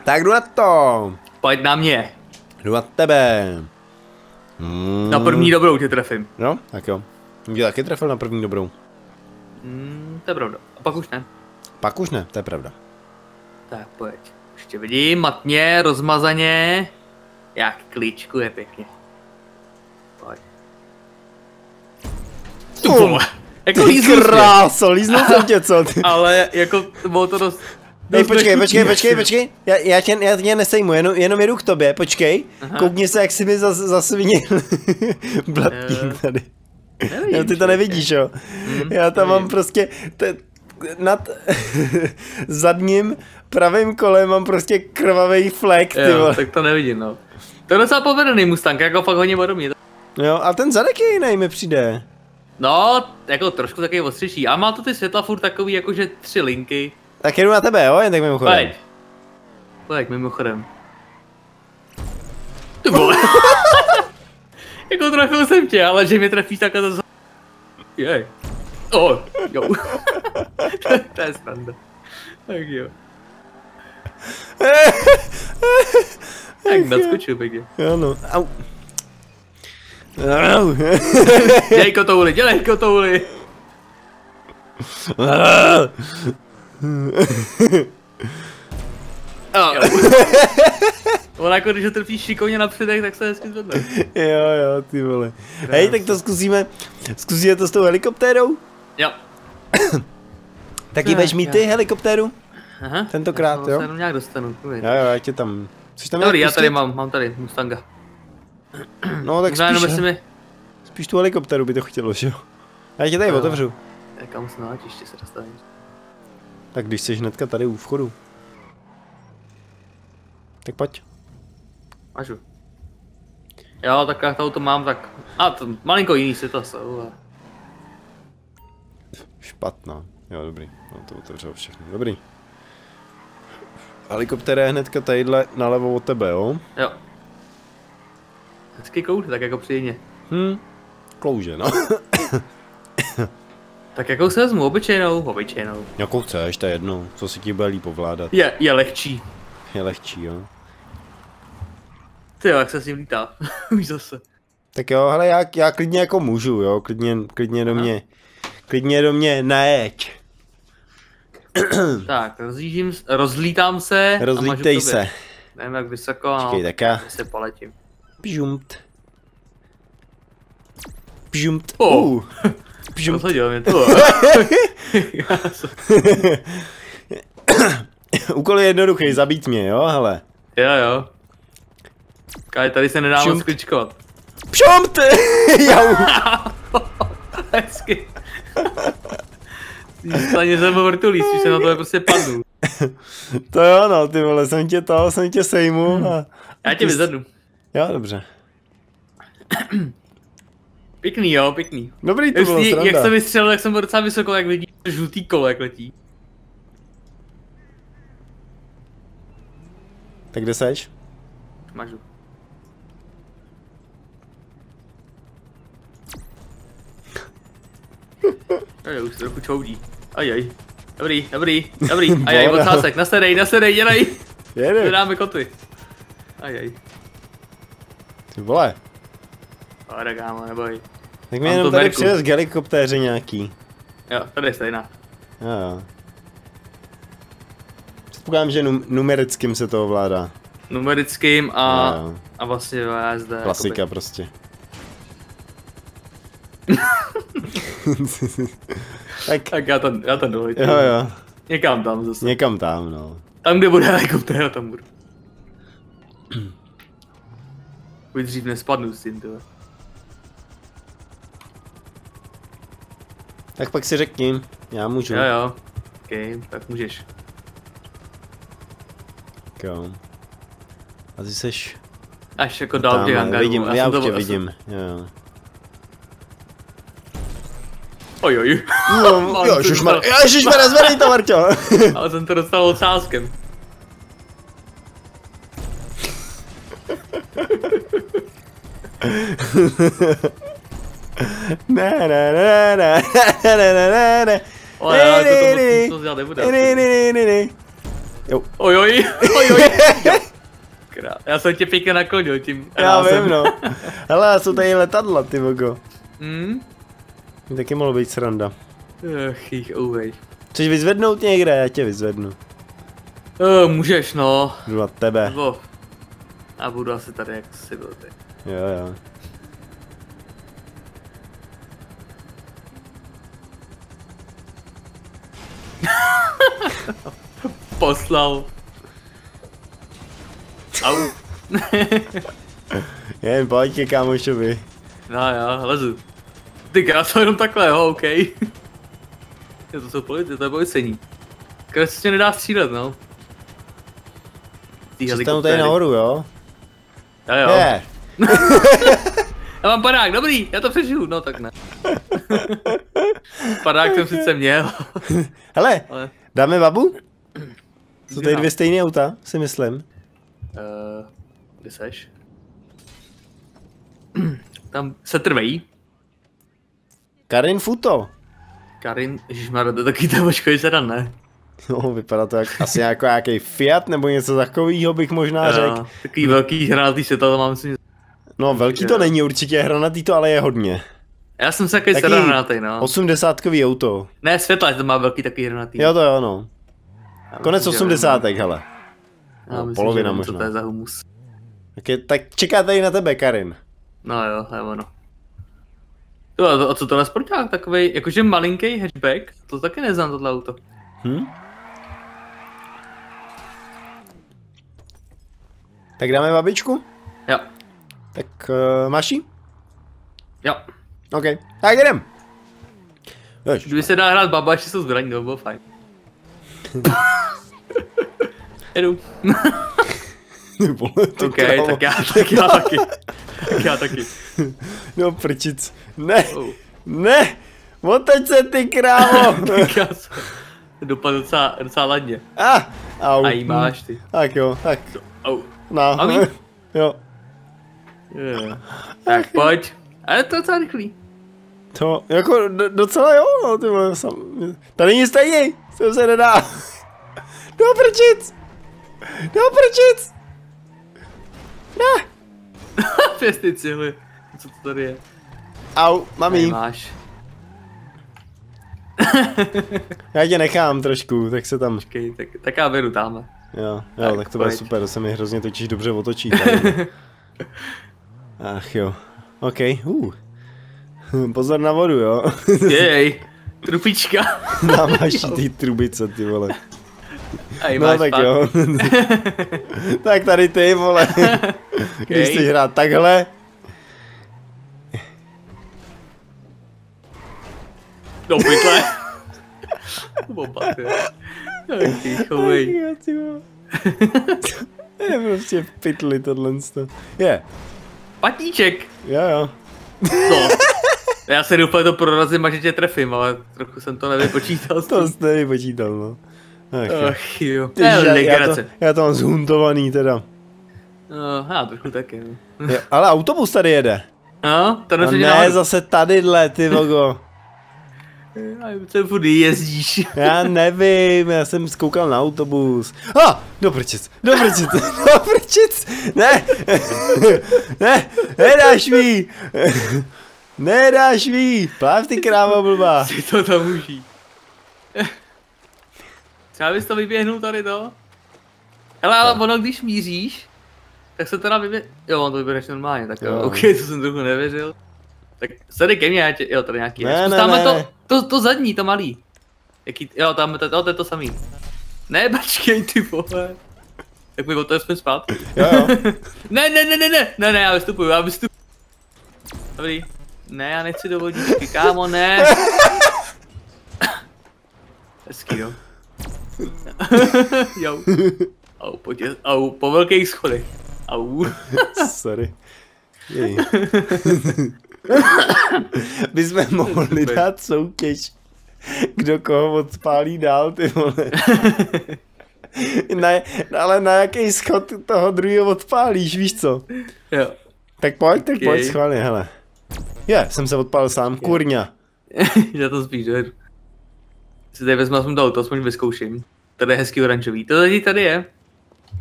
Tak jdu na to. Pojď na mě. Jdu na tebe. Hmm. Na první dobrou tě trefím. No, tak jo. Mě taky trefil na první dobrou. Mm, to je pravda. A pak už ne. Pak už ne, to je pravda. Tak pojď ještě vidím, matně, rozmazaně, jak klíčku je pěkně. Pojď. Tu vole. Jako ty kráso, líznul jsem tě, co ty? Ale jako bylo to dost... Ej, počkej, počkej, počkej, počkej, já, já, tě, já tě nesejmu, jenom, jenom jedu k tobě, počkej, Aha. koukni se, jak jsi mi zas, zasvinil *laughs* blatník eh, tady. Nevím, já ty to nevidíš, jo. Hmm, já tam nevím. mám prostě, nad *laughs* zadním pravým kolem mám prostě krvavý flek, ty Jo, tak to nevidím, no. To je docela povedený Mustang, jako fakt hodně podobný. Jo, a ten zadek je jiný, mi přijde. No, jako trošku takový ostřejší. A má to ty světla furt takový, jakože tři linky. Tak jedu na tebe, jo, jen tak mimochodem. Pojď. Pojď, mimochodem. Ty vole. *laughs* jako trefil jsem tě, ale že mě trefíš takhle to... z- Jej. Oh, jo. to, to je sranda. Tak jo. Tak nadskočil pěkně. Jo, no. Au. Au. Dělej kotouli, dělej kotouli. On jako když ho trpíš šikovně na předech, tak se hezky zvedne. jo, jo, ty vole. Hej, tak to zkusíme. Zkusíme to s tou helikoptérou? Jo. *coughs* Taky Tak, budeš mít ty helikoptéru? Aha. Tentokrát, to jo? se jenom nějak dostanu. Jo, jo, já tě tam... Chceš tam Dobrý, já tady mám, mám tady Mustanga. No, tak Možná spíš, mi... spíš tu helikoptéru by to chtělo, že jo? Já tě tady Jo. otevřu. Kam musím na letiště se dostavit. Tak když jsi hnedka tady u vchodu. Tak pojď. Mážu. Jo, tak jak to auto mám, tak... A to malinko jiný světla jsou. A... Špatná. Jo, dobrý. No to otevřel všechno. Dobrý. Helikoptéra je hnedka tadyhle nalevo od tebe, jo? Jo. Hezký kout, tak jako příjemně. Hm. Klouže, no. *coughs* Tak jakou se vezmu? Obyčejnou? Obyčejnou. Jakou chceš, to je jedno. Co si ti bude líp ovládat. Je, je lehčí. Je lehčí, jo. Ty jo, jak se s ním lítá. *laughs* Už zase. Tak jo, hele, já, já klidně jako můžu, jo, klidně, klidně do Aha. Klidně do mě najeď, *clears throat* Tak, rozjíždím, s- rozlítám se. rozlítej se. Nevím jak vysoko, no. Počkej, tak já, se poletím. pžumt. Pžumt. Oh. Uh. *laughs* Pžumt. Rozhodil mě to. *laughs* Úkol je jednoduchý, zabít mě, jo, hele. jo, jo. Kaj, tady se nedá moc kličkovat. Pžumt! *laughs* Jau. Hezky. Staně jsem vrtulí, spíš se na to prostě padnu. *laughs* To jo, no, ty vole, jsem tě to, jsem tě sejmu a... Já tě vyzvednu. Jo, dobře. *clears throat* Pěkný jo, pěkný. Dobrý, to bylo jak jsem vystřelil, jak jsem byl docela vysoko, jak vidíš žlutý kolo, jak letí. Tak kde seš? Mažu. Tady už se trochu čoudí. Ajaj. Dobrý, dobrý, dobrý. *laughs* Ajaj, Bora. ocásek, nasedej, nasedej, dělej. Jede. Vydáme koty. Ajaj. Ty vole. Ale kámo, neboj. Tak mi jenom tady přivez helikoptéře nějaký. Jo, tady je stejná. Jo, jo. Předpokládám, že num- numerickým se to ovládá. Numerickým a, Jo, jo. a vlastně VSD. Klasika jakoby. prostě. *laughs* *laughs* tak Tak já tam, já tam doletěl. jo, jo. Někam tam zase. Někam tam, no. Tam, kde bude helikoptéra, tam budu. Buď dřív nespadnu s tím, tyhle. Tak pak si řekni, já můžu. Jo, jo. OK, tak můžeš. Tak jo. A ty seš Až jako dál v těch tam, hangárů. vidím, já, jsem už to- tě vidím. Jo, jo. Oj, oj. No, Ale *laughs* jo, ježišmar, to- ježišmar, zvedej to, Marťo. *laughs* Ale jsem to dostal ocáskem. Ne, ne, ne, ne, ne, ne, ne, ne, ne. Ale já jako to moc nic dělat nebude. Ne, ne, ne, ne. Jo, Oj, oj, oj, oj. *laughs* Krá- Já jsem tě pěkně naklonil tím. já vím, no. Hele, jsou tady letadla, ty vogo. Mě taky mohlo být sranda. Ech, jich ouvej. Chceš vyzvednout někde? Já tě vyzvednu. E, můžeš no. Jdu na tebe. Nebo... A budu asi tady, jak jsi byl ty. Jo, jo. *laughs* Poslal. Au. *laughs* Jen pojď ke kámošovi. No jo, lezu. Ty krása jenom takhle, jo, OK. *laughs* Jo, to jsou polici, to je policení. Kres se nedá střílet, no. Ty Přistanu tady nahoru, jo? Jo, jo. Je. *laughs* Já mám padák, dobrý, já to přežiju, no tak ne. *laughs* padák jsem sice měl, Hele, ale... dáme babu? Jsou tady dvě stejné auta, si myslím. Uh, kde seš? Tam se trvejí. Karin Futo. Karin, ježišmarja, to je taky ten očkový sedan, ne? No, vypadá to jak, asi jako nějaký Fiat nebo něco takového bych možná řekl. Takový velký hranatý světla, to mám myslím. No, velký to není určitě, hranatý to ale je hodně. Já jsem se takový Taky sedan hranatý, no. Osmdesátkový auto. Ne, světla, že to má velký takový hranatý. Jo, to jo, no. Já Konec myslím, osmdesátek, hele. Já No, myslím, polovina že vím, Co možná. to je za humus. Tak, je, tak čeká tady na tebe, Karin. No jo, to je ono. Jo, a, to, a co to na sporták takovej, jakože malinký hatchback, to taky neznám tohle auto. Hm? Tak dáme babičku? Jo, Tak uh, máš jí? jo. OK. Tak jdem. Jež, Kdyby se dá hrát baba, ještě jsou zbraní, to by bylo fajn. *laughs* Jedu. *laughs* ty vole, ty OK, krávo. tak já, tak já taky. Tak já taky. *laughs* No prčic. Ne, Oh. ne. Otoč se ty krávo. *laughs* Tak já jsem dopadl docela, docela ladně. ah, au. A jí máš ty. Tak jo, tak. Oh. No. Mami? *laughs* jo. Yeah. Tak pojď. Ale to je docela rychlý. To, jako do, docela jo, no, ty vole, sam, tady nic stejný, to se nedá. Do prčic. Do prčic. *laughs* Ne. Přesně cihly. Co to tady je? Au, Tady mami, máš. *laughs* já tě nechám trošku, tak se tam, Okay, tak, tak já beru tamhle. jo, jo, Tak tak to bude pojď. super, to se mi hrozně točíš dobře otočí. *laughs* Ach jo, ok, uh. Pozor na vodu, jo. Jej, trupička. Námáš ty trubice, ty vole. A No tak jo. *laughs* tak tady ty, vole. *laughs* Když chceš hrát takhle, Do pytle. Bomba, *laughs* ty. Jaký chovej. Jo, ty je prostě v pytli tohle. Je, Patíček. jo jo. No. Já se doufám, to prorazím a že tě trefím, ale trochu jsem to nevypočítal. To jste nevypočítal, no. Ach, jo. Ach jo. Ty, Ne, já, já, to, já to mám zhuntovaný teda. No, já trochu taky. no. Jo, ale autobus tady jede. No, to No ne, zase tadyhle, ty vogo. Co furt jezdíš? *laughs* Já nevím, já jsem zkoukal na autobus. A, ah, do prčic, do prčic, *laughs* do prčic, ne, *laughs* ne, nedáš mi, nedáš mi, pláv ty kráva blbá. Si to tam uží. Třeba bys to vyběhnul tady to? Hele, ale ono, když míříš, tak se teda vybě... Jo, on to vyběhneš normálně, tak jo. OK, to jsem trochu nevěřil. Tak se ke mně, já tě... jo, tady nějaký. Ne, ne, ne. To, to, to, zadní, to malý. Jaký, jo, tam, to, to, to je to samý. Ne, *laughs* počkej, ty vole. Tak mi o to aspoň zpátky. Jo, jo. *laughs* Ne, ne, ne, ne, ne, ne, ne, já vystupuju, já vystupuju. Dobrý. Ne, já nechci do vodičky, kámo, ne. *laughs* Hezký, jo. *laughs* jo. Au, pojď, au, po velkých schodech. Au. *laughs* Sorry. Jej. *laughs* My jsme mohli super. dát soutěž, kdo koho odpálí dál, ty vole. Na, ale na jaký schod toho druhého odpálíš, víš co? jo. Tak pojď, tak pojď, Okej. schválně, hele. Je, jsem se odpálil sám, kurňa. Já to spíš dojedu. Si tady vezmu aspoň to auto, aspoň vyzkouším. Tady je hezký oranžový. To tady, tady je.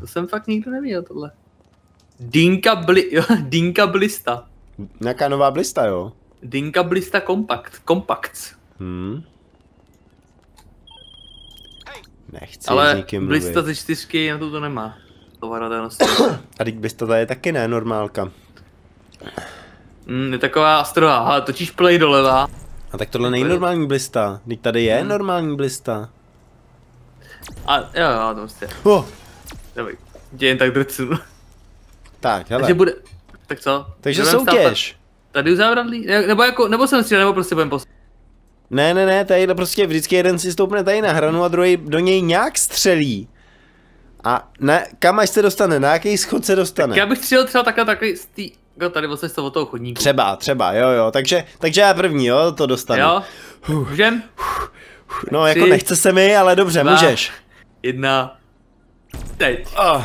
To jsem fakt nikdo neviděl, tohle. Dinka, bli, jo, *laughs* Dinka Blista. Nějaká nová blista, jo? Dinka Blista Compact. Compacts. Hmm. Nechci s Ale nikým Blista mluvit. ze čtyřky na to to nemá. A teď blista tady je taky ne, normálka. mm, je taková astrová. Ale točíš play doleva. A tak tohle není normální blista. Teď tady je normální blista. A jo, jo, to prostě. Oh, Dobrý. Tě jen tak drcu. tak, hele. Takže bude... Tak co? Takže Budeme stát soutěž. Tady u zábradlí? Ne, nebo jako, nebo jsem si, nebo prostě budeme pos... Ne, ne, ne, tady prostě vždycky jeden si stoupne tady na hranu a druhý do něj nějak střelí. A ne, kam až se dostane, na jaký schod se dostane. Já bych střelil třeba takhle takový z tý... Jako tady vlastně toho, od toho chodníku. Třeba, třeba, jo, jo, takže, takže já první, jo, to dostanu. Jo? Můžem? No, jako Tři, nechce se mi, ale dobře, dva. můžeš. Jedna. Teď. Oh,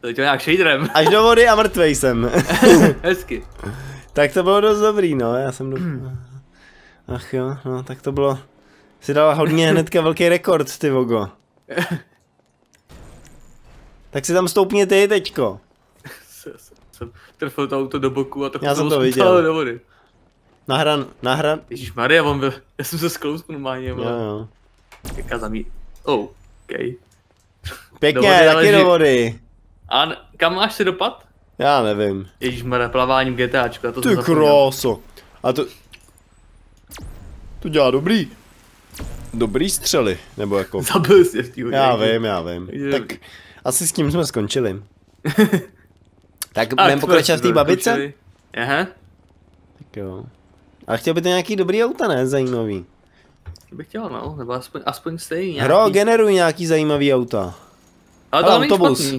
To je nějak shaderem. až do vody a mrtvej jsem. *laughs* Hezky. tak to bylo dost dobrý, no, já jsem do... Ach jo, no, tak to bylo... Si dala hodně hnedka velký rekord, ty vogo. *laughs* Tak si tam stoupně ty teďko. Jsem trefil to auto do boku a to Já jsem to viděl. do vody. Na hran, na hran. Ježíš Maria, on byl, já jsem se sklouskl normálně, Jo, jo. Jaká zamí... Oh, okay. Pěkně, Do vody, taky do vody. A kam máš si dopad? Já nevím. Ježíš Maria, plaváním GTAčku, já to Ty kráso. A to... To dělá dobrý. Dobrý střely, nebo jako... Zabil jsi v. Já vím, já vím. Tak asi s tím jsme skončili. *laughs* tak A, budeme pokračovat v té babice? dokončili. Aha, Tak jo. A chtěl by to nějaký dobrý auta, ne? Zajímavý. to bych chtěl, no, nebo aspoň, aspoň stejný nějaký. Hro, generuj nějaký zajímavý auta. Ale to autobus.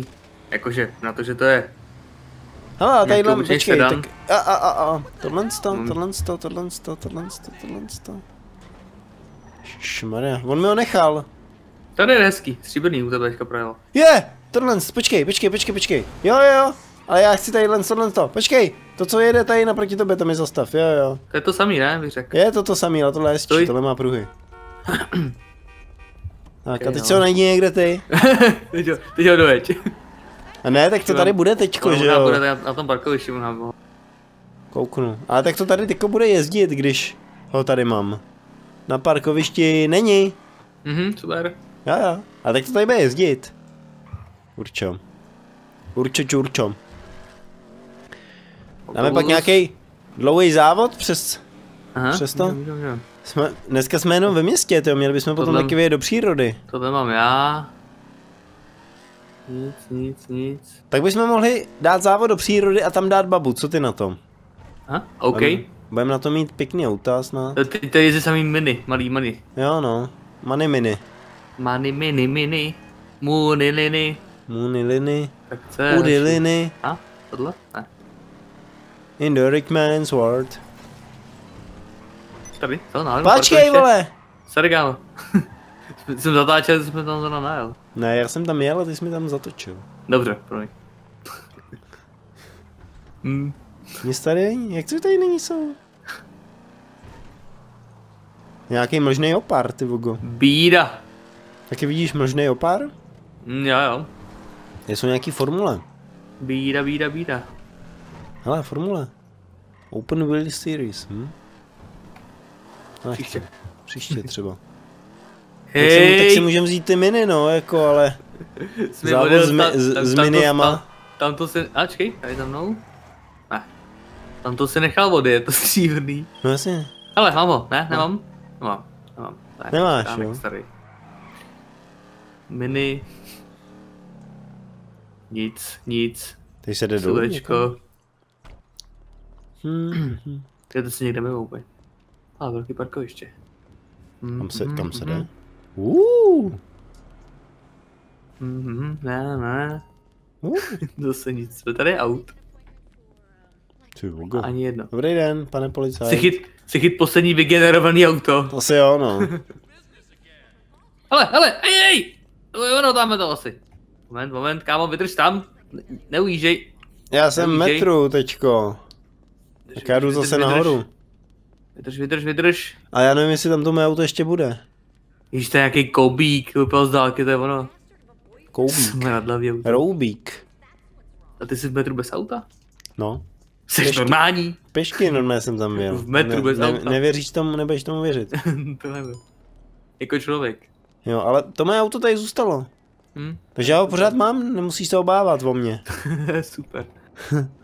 Jakože, na to, že to je. Hele, a tadyhle, obyčejný počkej, tak... A, a, a, a. Tohle sto, Hmm. tohle sto, tohle sto, tohle sto, tohle sto. Šmarja, on mi ho nechal. Tady je hezký, stříbrný u tebe teďka projel. Je, tohle, počkej, počkej, počkej, počkej. Jo, jo, jo. Ale já chci tadyhle tohle to. Počkej, to co jede tady naproti tobě, to mi zastav, jo, jo. To je to samý, ne, bych řekl. Je to to samý, ale tohle je hezčí, tohle má pruhy. *clears throat* Tak a Ok, teď no. se ho najdi někde ty. *laughs* teď, ho, teď ho dojeď. A ne, tak to tady bude teďko, že jo. bude na, na tom parkovišti, možná bylo. Kouknu. Ale tak to tady teďko bude jezdit, když ho tady mám. Na parkovišti není. Mhm, super. Jo, jo. A tak to tady bude jezdit. Určo. Určo, čurčo. Dáme pak nějaký dlouhý závod přes... Aha, přes to? můžem, můžem. Jsme, dneska jsme jenom ve městě, to měli bychom potom taky vyjet do přírody. Tohle mám já. Nic, nic, nic. Tak bychom mohli dát závod do přírody a tam dát babu, co ty na to? Aha, OK. Budeme na to mít pěkný auta snad. To Ty tady je samý mini, malý mini. Jo no, money mini. Mani mini mini. Muni liny. Moony liny, Tak co je? Udy další? liny, A? Tohle? Ne. In the Rickman's world. Tady? To na Počkej vole! Sorry, kámo. *laughs* jsem zatáčel, že jsme tam zrovna najel. Ne, já jsem tam jel a ty jsi mi tam zatočil. Dobře, promiň. *laughs* Hmm. Nic tady není, jak to tady není jsou? Nějaký možný opár, ty vogo. Bída. Taky vidíš možný opár? Mm, jo, jo. Jsou nějaký formule. Bída, bída, bída. Hele, formule. Open Wheel Series, hm? Ale Příště. Příště třeba. Tak si, tak Hej! si můžeme vzít ty miny, no, jako, ale... jsi mi závod odjel s mi- ta- s- tam- s miniama. tam- Tam to si... A, čekej, tady za mnou. Ne. Tam to si nechal vody, je to *laughs* stříbrný. No jasně. Ale mám ho, ne, nemám? Nemám, nemám. Ne, Nemáš, jo? Starý. Mini. Nic, nic. Teď se jde dolů. Hmm, hm. Ty to si někde mimo úplně. A velký parkoviště. Mm, Tam se, mm, tam se mm, jde. Uh, mm, mm, Ne, ne. uh. *laughs* Zase nic. Jsme tady je aut. Ty vogo. Ani jedno. Dobrý den, pane policajt. chyt, si chyt poslední vygenerovaný auto. Asi jo, no. *laughs* Hele, hele, ej, ej! To je ono, tam je to asi. Moment, moment, kámo, vydrž tam. Ne- Neujížej. Já jsem metru teďko. Tak já jdu Vydrž, zase vydrž. nahoru. Vydrž, vydrž, vydrž. A já nevím, jestli tam to mé auto ještě bude. Víš, to je nějaký koubík, vypadal z dálky, to je ono. Koubík. Auto. Roubík. A ty jsi v metru bez auta? No. Jsi Ještě. normální? Pešky normálně jsem tam byl. V metru bez auta. Nevěříš tomu, nebudeš tomu věřit. *laughs* to nevím. Jako člověk. Jo, ale to mé auto tady zůstalo. Hm? Takže já ho pořád mám, nemusíš se obávat o mě. *laughs* Super. *laughs*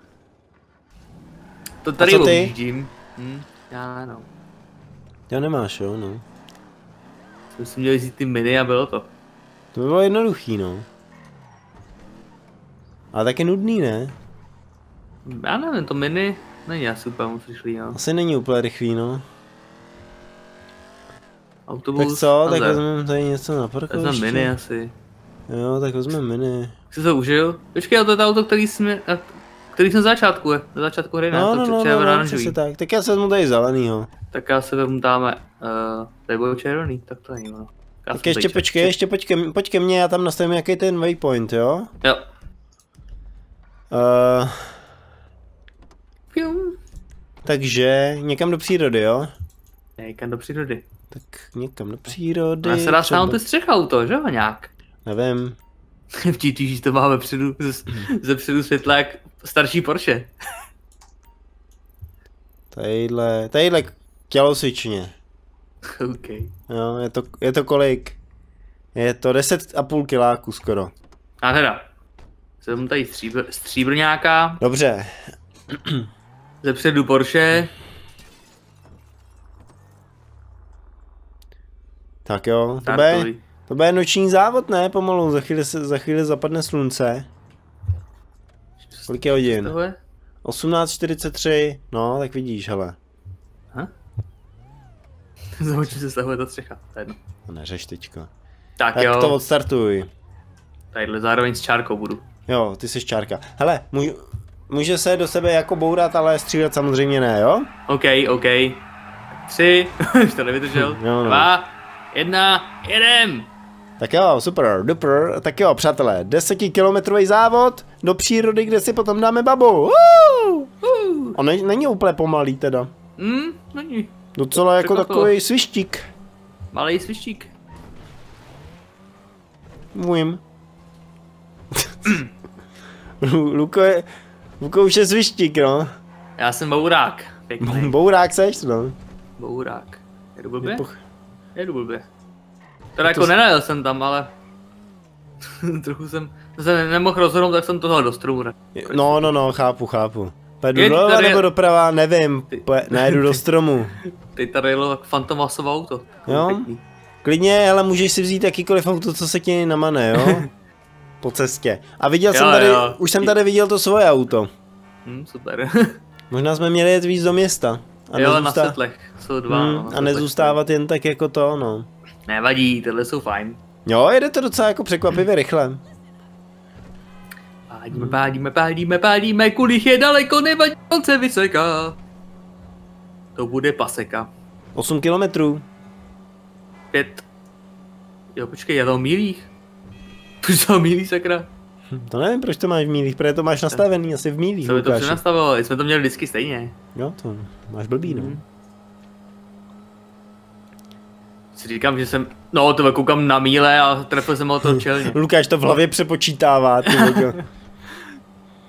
to tady co ty? objíždím. Hm? Já no. Já nemáš, jo, no. Jsme si měli vzít ty mini a bylo to. To by bylo jednoduchý, no. Ale taky nudný, ne? Já nevím, to mini není asi úplně moc rychlý, no. Asi není úplně rychlý, no. Autobus. Tak co, tak vezmeme tady něco na Vezmeme parkoviště. mini asi. Jo, tak vezmeme mini. Jsi to užil? Počkej, ale to je to auto, který jsme, a- který jsme na začátku, je. Na začátku hry, ne? No, to no, no, no, no, přesně tak. Tak já se vezmu tady zelenýho. Tak já se vemu dáme, uh, tady byl červený, tak to není ono. Já Tak jsem ještě počkej, čer- ještě pojď ke, pojď ke mně, já tam nastavím jaký ten waypoint, jo? Jo. Uh, Pium. takže někam do přírody, jo? Někam do přírody. Tak někam do přírody. Já se dá třeba- ty střech auto, že jo, nějak? Nevím. *laughs* v GT, že to máme předu, ze, ze předu světla jak starší Porsche. Tadyhle, tadyhle k tělocvičně. OK. Jo, je to, je to kolik? Je to 10,5 kiláku skoro. A teda, jsem tady stříbr, stříbrňáka, Dobře, ze předu Porsche, tak jo, startový. To bude noční závod, ne? Pomalu, za chvíli, se, za chvíli zapadne slunce. Kolik je hodin? Tohle? 18.43, no, tak vidíš, hele. *laughs* Zaučím se stahuje ta střecha, to je jedno. No, neřeš teďko. Tak, Tak jo, to odstartuj. tadyhle zároveň s čárkou budu. Jo, ty jsi čárka. Hele, můj, může se do sebe jako bourat, ale střílet samozřejmě ne, jo? OK, OK. Tři, *laughs* už to nevydržel. Jo, no. Dva, jedna, jedem! Tak jo, super, duper. Tak jo, přátelé, desetikilometrový závod do přírody, kde si potom dáme babu. Uh, On ne, není úplně pomalý teda. hm, není. Docela jako Překvapilo. takový svištík. Malý svištík. Vím. Lu- Luko je, Luko už je svištík, no. Já jsem bourák. Pěkný. Bourák seš, no. Bourák. Jedu blbě? Jedu blbě. Teda jako to nenajel jsem tam, ale... *laughs* Trochu jsem se ne- nemohl rozhodnout, tak jsem tohle do stromu. No, no, no, chápu, chápu. Pojedu Je doleva tady- nebo doprava, nevím, Poje, najedu do stromu. *laughs* Teď tady jelo tak fantomasovo auto. Jo? pěkný. Klidně, ale můžeš si vzít jakýkoliv auto, co se ti namane, jo? *laughs* Po cestě. A viděl Jo, jsem tady, jo. už jsem tady viděl to svoje auto. Hm, super. Možná jsme měli jet víc do města. A, jo, na nezůstá... světlech. Jsou dva. hmm, no, a nezůstávat jen tak jako to, no. Nevadí, tyhle jsou fajn. Jo, jede to docela jako překvapivě rychle. Pádíme, pádíme, pádíme, pádíme, kulich je daleko, nevadí, on se vyseká. To bude paseka. 8 kilometrů. Pět. Jo, počkej, já to mílích. *laughs* Proč to mílí, sakra? Hm, To nevím, proč to máš v mílích, protože to máš nastavený asi v mílích, Co by to přenastavilo? Jsme to měli vždycky stejně. Jo, to máš blbý, no. Mhm. Si říkám, že jsem, no to koukám na míle a trefil jsem ho to čelně. *laughs* Lukáš to v hlavě přepočítává, ty. *laughs*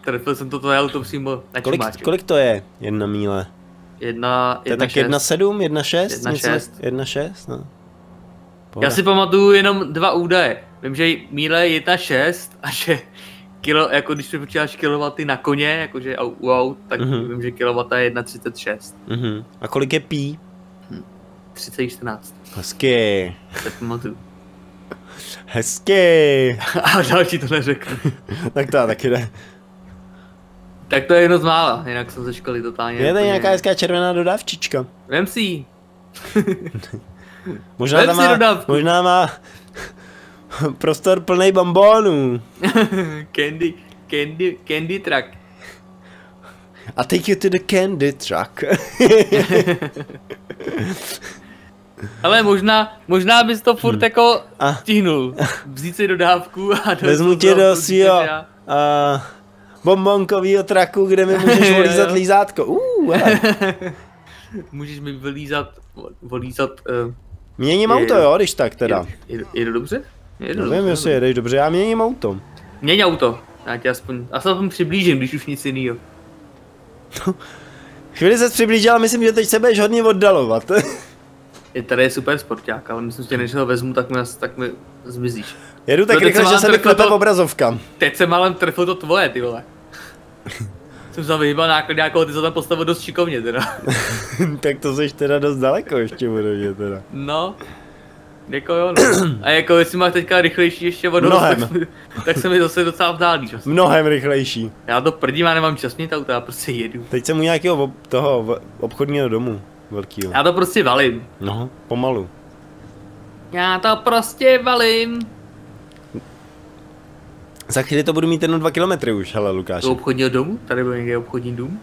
Trefil jsem to tvoje auto přímo na kolik, kolik to je? Jedna míle. Jedna, To je jedna tak šest. 1,7, 1,6? Jedna něco- šest. 1,6, no. Já Pohoda. si pamatuju jenom dva údaje. Vím, že míle je 1,6 a že kilo, jako když přepočítáš kilowaty na koně, jakože u aut, tak Mhm. mm-hmm. vím, že kilowata je 1,36. Mhm. A kolik je pí? 30,14. Hezky. Tak pamatuju. Hezky. *laughs* A další to neřekl. *laughs* tak to taky jde. tak to je jedno z mála, jinak jsem ze školy totálně. Je úplně- nějaká hezká červená dodávčička. Vem si ji. *laughs* Možná Vem tam si má, dodávku. možná má prostor plný bombónů. candy, candy, candy truck. A take you to the candy truck. Ale možná, možná bys to furt jako A- stihnul. Vzít si dodávku a *laughs* do Vezmu tě do svýho uh, bombonkovýho traku, kde mi můžeš *laughs* volízat lízátko. Uh. *laughs* Můžeš mi vylízat, volízat, uh, Měním Je- auto, jo, když tak teda. je, je, je to dobře? Je to Nevím, dobře. jestli jedeš dobře, já měním auto. Měň auto. Já tě aspoň, já se aspoň přiblížím, když už nic jiného. Chvíli se přiblížil, ale myslím, že teď se budeš hodně oddalovat. Je tady je super sporták, ale myslím, že než ho vezmu, tak mi, tak mi zmizíš. Jedu tak No, rychle, jsem že se mi klepe to- obrazovka. Teď jsem málem trefil to tvoje, ty vole. *laughs* jsem se vyhýbal náklad nějakou, ty se tam postavil dost šikovně teda. *laughs* tak to jsi teda dost daleko ještě ode mě teda. No, Jako jo, no. A jako jestli máš teďka rychlejší ještě vodu, Mnohem. tak, tak se mi zase docela vzdálí čas. Mnohem rychlejší. Já to prdím, já nemám čas mít auto, já prostě jedu. Teď jsem u nějakého ob- toho obchodního domu velkýho. Já to prostě valím. No, pomalu. Já to prostě valím. Za chvíli to budu mít jenom dva kilometry už, hele Lukáši. Do obchodního domu? Tady byl někde obchodní dům?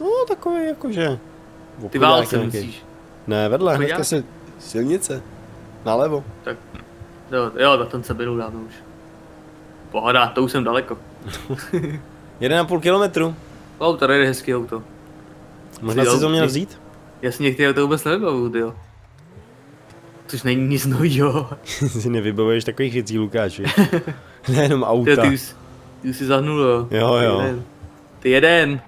No, takový jakože. Ty válce nějaký. myslíš? Ne, vedle, Obchodák? hnedka se silnice. Nalevo. Tak, jo, jo, tak ten se byl dávno už. Pohoda, to už jsem daleko. *laughs* 1,5 kilometru. O, tady je hezký auto. Možná si to měl vzít? Já si některé to vůbec nevybavuju, jo. Což není nic novýho. *laughs* si nevybavuješ takových věcí, Lukáši. *laughs* Nejenom Ty, auta. ty, už, ty už si zahnul, jo. Jo, jo. Ty jeden. Ty jeden.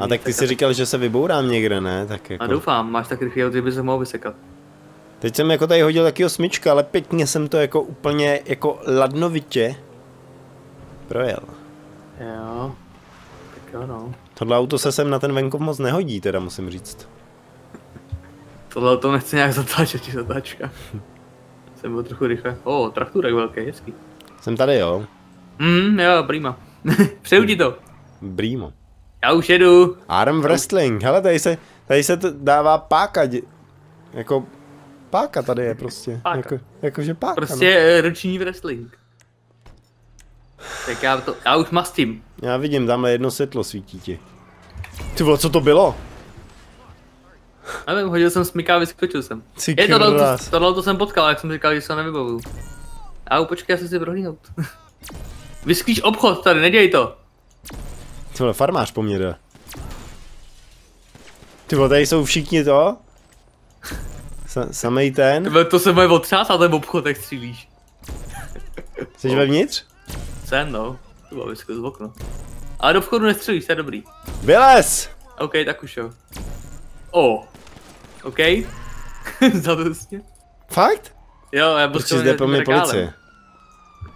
A tak ty si říkal, že se vybourám někde, ne? Tak A jako. doufám, máš tak rychlý auto, že by se mohl vysekat. Teď jsem jako tady hodil takýho smyčka, ale pěkně jsem to jako úplně jako ladnovitě projel. Jo. Tak jo, no. Tohle auto se sem na ten venkov moc nehodí, teda musím říct. Tohle to nechce nějak zatáčet, či zatáčka. *laughs* jsem byl trochu rychle. O, trakturek velký, hezký. Jsem tady, jo. Mm, jo, prima. *laughs* Přeju ti to. Brýmo. Já už jedu. Arm wrestling, hele, tady se, tady se to dává páka, dě- jako páka tady je prostě, Páka. jako, jakože páka, Prostě eh, ruční wrestling. Tak já to, já už mastím. Já vidím, tamhle jedno světlo svítí ti. Ty vole, co to bylo? Nevím, hodil jsem smyka a vyskočil jsem. Ty Je tohle, to, tohle to jsem potkal, jak jsem říkal, že se ho nevybavuju. A počkej, já se si prohlínout. *laughs* Vysklíš obchod tady, neděj to. Ty vole, farmář po mně jde. Ty vole, tady jsou všichni to? Sa, samej ten? Tebe, to se moje otřásá ten obchod, jak střílíš. Jsi vevnitř? Jsem, no. To bylo z okno. Ale do vchodu nestřelíš, to je dobrý. Vylez! OK, tak už jo. O. OK. *laughs* Zadostně. Fakt? Jo, já Proč potřebuji jde po mě policie?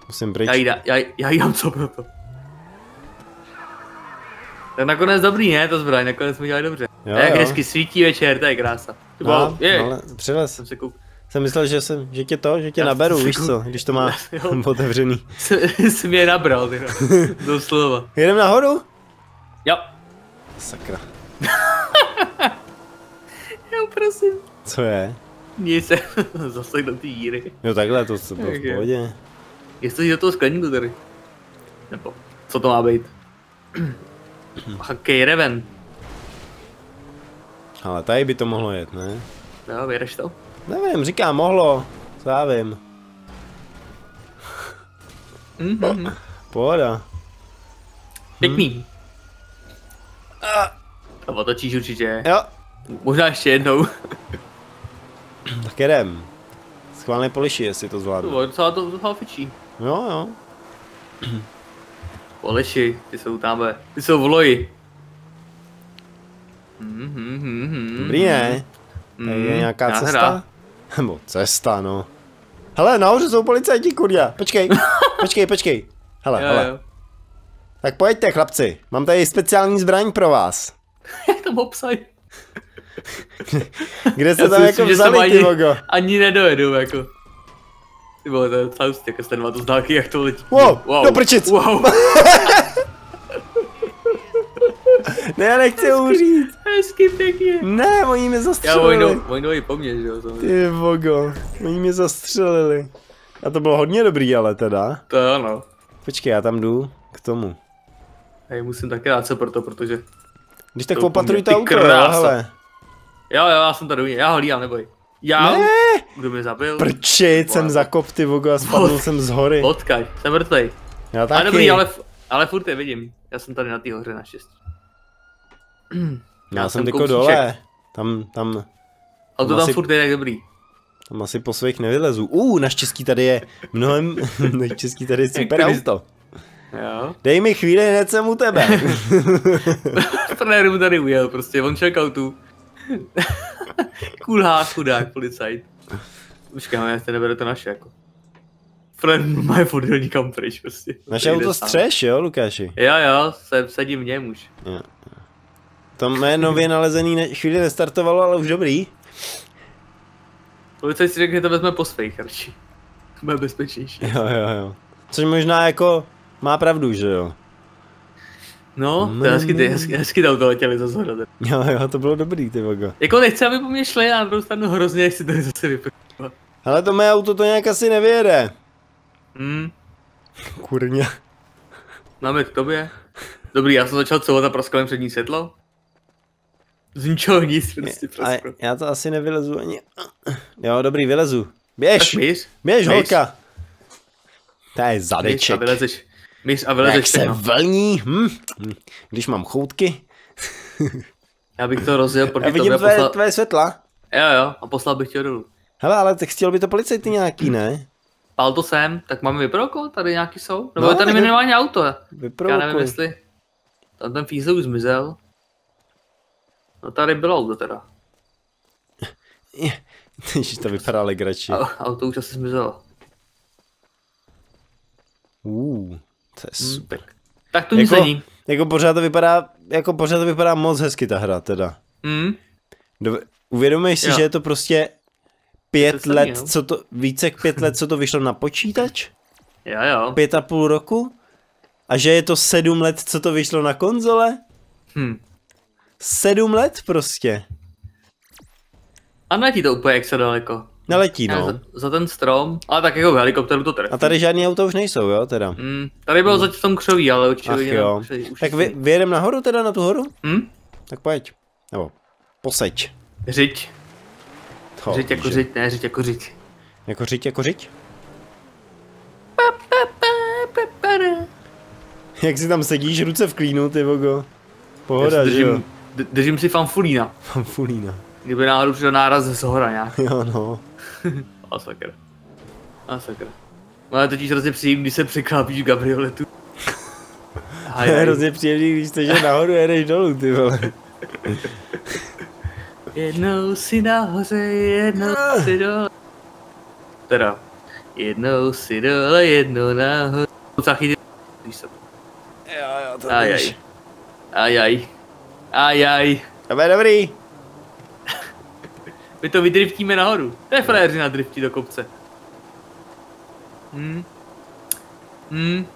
Musím pryč. Já jí, já, já jí dám co pro to. Tak nakonec dobrý, ne, to zbraň, nakonec jsme dělali dobře. Jo, Jak jo. hezky svítí večer, to je krása. Ty No, je, no, ale přivez. jsem se kouk... Jsem myslel, že, jsem, že tě to, že tě Já naberu, víš si co, když to má *laughs* Jo. *laughs* otevřený. Jsi mě nabral, ty no. *laughs* Doslova. Jedem nahoru? Jo. Sakra. Jo, prosím. Co je? Nic se zase do té díry. Jo takhle, to, to bylo v pohodě. Jestli do toho skleníku tady. Nebo, co to má být? *clears throat* Hakej Reven. Ale tady by to mohlo jet, ne? Jo, vědeš to? Nevím, říkám, mohlo. Co já vím. Mhm. Pohoda. Pěkný. To otočíš určitě. Jo, Možná ještě jednou. *clears throat* tak jedem. Schválně poliši, jestli to To zvládnu. bylo docela to docela fičí. Jo, jo. *clears throat* Poleši, ty jsou tamhle. Ty jsou v loji. Mhm, mhm, mhm. Dobrý, ne? Tady je nějaká nádhera. cesta? Nebo cesta, no. Hele, nahoře jsou policajti, kurňa. Počkej, *laughs* počkej, počkej. Hele, Jo, hele. jo. Tak pojďte, chlapci. Mám tady speciální zbraň pro vás. Jak tam obsaj? Kde se Já tam jako vzali, tam ty ani, vogo? ani nedojedu, jako. Ty vole, to je hustý, jako ten má to z dálky, jak to letí. Wow, do prčic. Wow, *laughs* Ne, já nechci umřít. hezky pěkně. Ne, oni mě Já zastřelili. vojnou, vojnou i po mně, že jo. Ty vogo, oni mě zastřelili. A to bylo hodně dobrý, ale teda. To jo, no. Počkej, já tam jdu k tomu. Hej, musím taky dát se pro to, protože... Když tak To opatruj to ty auto, hele. Jo, jo, já jsem tady u něj, já ho hlídám, neboj. Já? Ne, Kdo mě zabil? prčit, jsem zakop ty vogo a spadl jsem z hory. Odkaď, jsem mrtvej. Já Ale taky. dobrý, ale, ale furt je vidím. Já jsem tady na té hoře naštěstí. Já, já jsem jako kousíček. dole. Tam, tam, Ale to Tam tam asi- furt je tak dobrý. tam asi po svých nevylezu. Uh, naštěstí tady je mnohem, *laughs* naštěstí tady je super auto. Jo. Dej mi chvíli, hned jsem u tebe. *laughs* Trenér mu tady ujel, prostě, on čekal tu. *laughs* Kulhá, chudák, policajt. Počkáme, jestli nebere to naše, jako. Fred má furt nikam pryč, prostě. Naše auto střeš, jo, Lukáši? Jo, jo, se, sedím v něm už. To mé nově nalezený ne, chvíli nestartovalo, ale už dobrý. Policajt si řekl, že to vezme po svých radši. Bude bezpečnější. Jo, jo, jo. Což možná jako má pravdu, že jo. No, to je hezky, ty, hezky, hezky to letěli za teda. Jo, jo, to bylo dobrý, ty vogo. Jako nechci, aby po mně šli, a na druhou stranu hrozně, jak si tady zase vypadá. Ale to mé auto to nějak asi nevyjede. Hmm, Kurně. máme k tobě. Dobrý, já jsem začal couvat a praskal jen přední světlo. Z ničeho nic, prostě A prasklo. já to asi nevylezu ani. Jo, dobrý, vylezu. Běž, běž, míř. holka. To je míř a zadeček. vylezeš. Míř a Jak vylezeš se všechno. vlní, hm? Když mám choutky. Já bych to rozjel Já proti tobě vidím a tvoje, poslal... tvoje světla. Jo, jo, a poslal bych tě dolů. Hele, ale tak chtěl by to policajty nějaký, ne? Pál to sem, tak máme vyprovokovat, tady nějaký jsou? Nebo No, je tady minimálně auto. Já nevím, jestli... Tam ten fízel už zmizel. No tady bylo auto teda. *laughs* Ježiš, to vypadá legrači. A, auto už asi zmizelo. Uh, to je Hm, super. tak. tak to nic Jako, není. jako pořád to vypadá, jako pořád to vypadá moc hezky ta hra teda. Hm? Do, uvědomuješ si, Jo. že je to prostě pět To samý, let, jo. co to, více jak pět let, co to vyšlo na počítač? Jo, jo. Pět a půl roku? A že je to sedm let, co to vyšlo na konzole? Hm. Sedm let prostě. A netí to úplně jak se daleko. Neletí, no. Za, za, ten strom, ale tak jako v helikopteru to trefí. A tady žádný auta už nejsou, jo, teda. Hm, tady bylo zatím v tom křoví, ale určitě Ach jo. už, už Tak vy, vyjedem nahoru teda, na tu horu? Hm? Tak pojď. Nebo poseď. Řiď. To, Řiď jako že- řiď, ne řiď jako řiď. Jako řiď, jako řiď? Jak si tam sedíš, ruce v klínu, ty vogo. Pohoda, že jo? Držím, si fanfulína. Pamfulína. Kdyby náhodou přišel náraz ze hora nějak. Jo, no. *laughs* A sakra. A sakra. Ale totiž hrozně příjemný, když se překlápíš v gabrioletu. *laughs* A je hrozně příjemný, když jsi nahoru jedeš dolů, ty vole. *laughs* Jednou si nahoře, jednou si dole. Teda, jednou si dole, jednou nahoře. Zachytit. Víš? Jo, jo, to Ajaj. Ajaj. Ajaj. Dobrý, dobrý. My to vydriftíme nahoru. To je frajeři na drifti do kopce. Hmm. Hmm.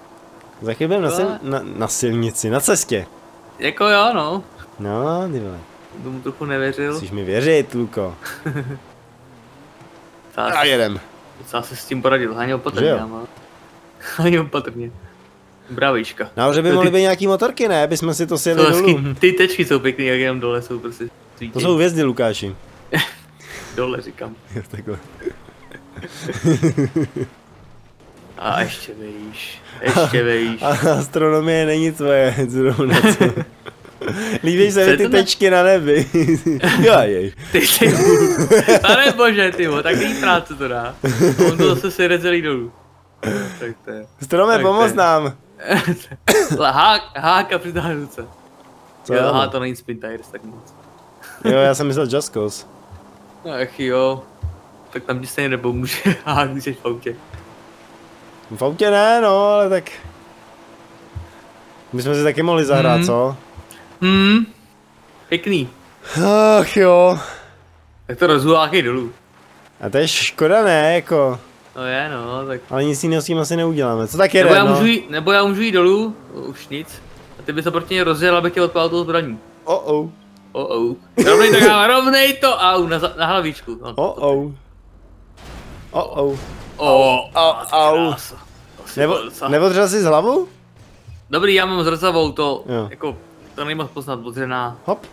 Za chvíli budem na, sil, na, na silnici, na cestě. Jako jo, no. No, ty vole. Tomu trochu nevěřil. Musíš mi věřit, Luko. *laughs* A jedem. docela se s tím poradil. Háně opatrně, Že jo? kámo. Háně opatrně. *laughs* Dobrá výška. Nahoře by To mohly ty- být nějaký motorky, ne? Aby jsme si to sjeli dolů. ty tečky jsou pěkný, jak jenom dole jsou prostě svítí. To jsou hvězdy, Lukáši. *laughs* Dole říkám. Takhle. A ještě výš. Ještě výš. A astronomie není tvoje, zrovna co. *laughs* Líbí se mi ty tečky na nebi. *laughs* jo, jej. Ty ty Pane bože, ty vole, takový práce to dá. A on to zase sejde celý dolů. Tak to je. Strome, Tak pomoz nám. *coughs* Hák, háka přitáhne ruce. Co? Jo, aha, to není Spin Tires tak moc. *laughs* Jo, já jsem myslel Just Cause. Ach jo. Tak tam ti stejně nepomůže *laughs* hák, když jsi v autě. V autě ne, no, ale tak... My jsme si taky mohli zahrát, Mhm. co? Hmm. Pěkný. Ach jo. Tak to rozhulákej dolů. A to je škoda, ne, jako. No je, no, tak. Ale nic jiného s tím asi neuděláme. Co tak Nebo jede, já, no? můžu jít, nebo já můžu jít dolů, už nic. A ty by se proti mě rozjel, abych tě odpálil tou zbraní. Oh oh. Oh oh. Rovnej to, kámo, rovnej to, au, na, na hlavičku. No, Oh oh. Oh oh. Oh, Au, au. krása. To si Nebo, byl docela- neodřel jsi z hlavu? Dobrý, já mám zrcadlovou, to, Jo. jako, to není moc poznat, odřená. Hop.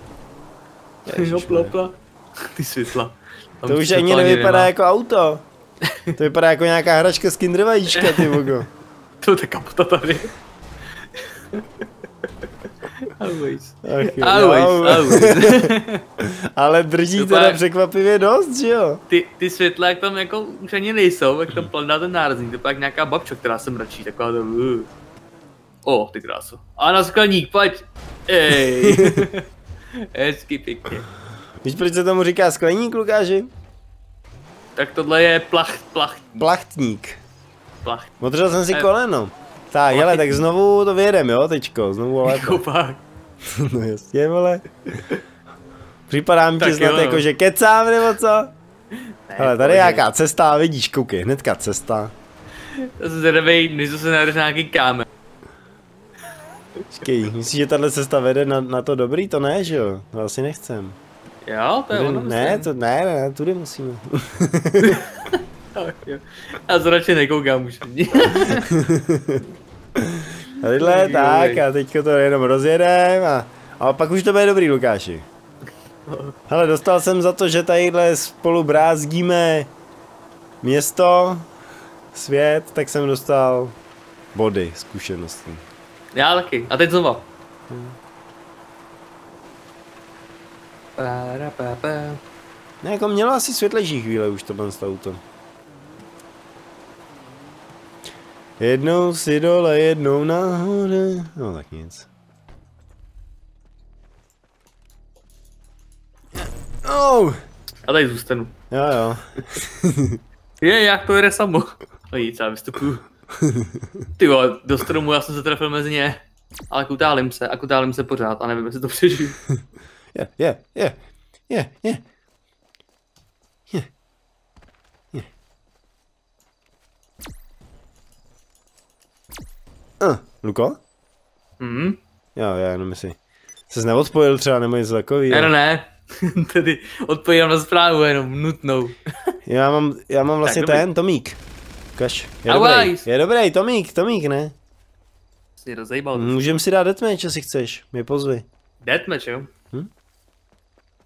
Hopla, hopla. Ty světla. Tam To už ani nevypadá nemá. jako auto. To vypadá jako nějaká hračka z Kinder vajíčka, ty vogo. *laughs* To je kapota tady. Always. Ach jo, Always, jo. always. *laughs* Ale drží To teda překvapivě dost, že jo? Ty, ty světla, jak tam jako už ani nejsou, jak tam pladá ten nárazník, to je pak nějaká babča, která se mračí, taková to... Uh. O, ty kráso. A na skleník, pojď. Ej. *laughs* Hezky pěkně. Víš, proč se tomu říká skleník, Lukáši? Tak tohle je placht, placht, Plachtník. placht. Odřel jsem si Eh. koleno. Tak, hele, tak znovu to vyjedem, jo, teďko, znovu ale. Jako. *laughs* No jasně, vole. Připadá mi ti snad jo. jako, že kecám, nebo co? Ne, Hele, tady je nějaká cesta, vidíš, koukej, hnedka cesta. Já jsem zvědavej, než se najdeš nějaký kámen. Počkej, myslíš, že tahle cesta vede na, na to dobrý? To ne, že jo? To asi nechcem. Jo, to je ono, ne, to, ne, ne, tudy musíme. *laughs* Se radši nekoukám už. *laughs* Tadyhle, Ujej. tak a teďko to jenom rozjedem a, a pak už to bude dobrý, Lukáši. Hele, dostal jsem za to, že tadyhle spolu brázdíme město, svět, tak jsem dostal body, zkušenosti. Já taky. A teď znova. Pa. Ne, jako mělo asi světlejší chvíle už tohle z auto. Jednou si dole, jednou nahoře. No tak nic. Oh, A tady zůstanu. jo jo. *laughs* Je, jak to jede samo. No nic, já vystupuju. Ty vole, do stromu já jsem se trefil mezi ně. Ale kutálím se, a kutálím se pořád a nevím, jestli to přežiju. *laughs* Je, je, je, je, je. Je. Je. Uh, Luko? Hm? Jo, já jenom si. Jsi neodpojil třeba nebo něco takového? Ne, ne, ne. *laughs* Tedy odpovídám na zprávu jenom nutnou. *laughs* Já mám, já mám vlastně dobrý. ten, Tomík. Ukaž. Je Ahoj. dobrý, je dobrý, Tomík, Tomík, ne? Jsi rozejbal. Můžem si dát deathmatch, jestli chceš, mě pozvi. Deathmatch, jo?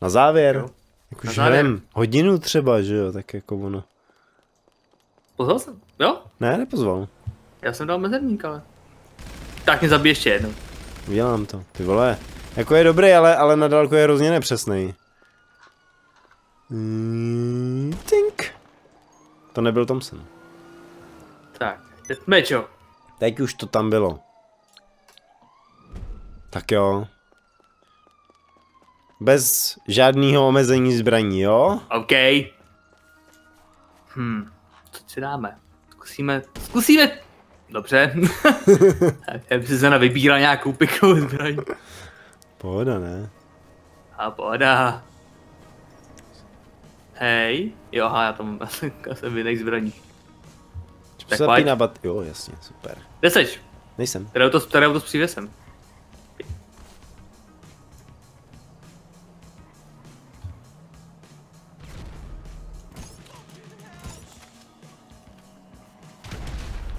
Na závěr. Jo. Jak Na hrem hodinu třeba, že jo, tak jako ono. Pozval jsem. Jo? Ne, nepozval. Já jsem dal mezerník, ale. Tak mě zabij ještě jednou. Udělám to, ty vole. Jako je dobrý, ale, ale na dálku je hrozně nepřesný. Mm, tink. To nebyl Thompson. Tak, jo. Teď už to tam bylo. Tak jo. Bez žádného omezení zbraní, jo? OK. Hm, co si dáme? Zkusíme, zkusíme. Dobře. *laughs* Já bych si se vybíral nějakou pikovou zbraň. Pohoda, ne? A pohoda. Hej. Jo, aha, já tam *laughs* asi jsem v jiných zbraních. Tak na bat... Jo, jasně, super. Kde seš? Nejsem. Tady auto, tady auto s přívěsem.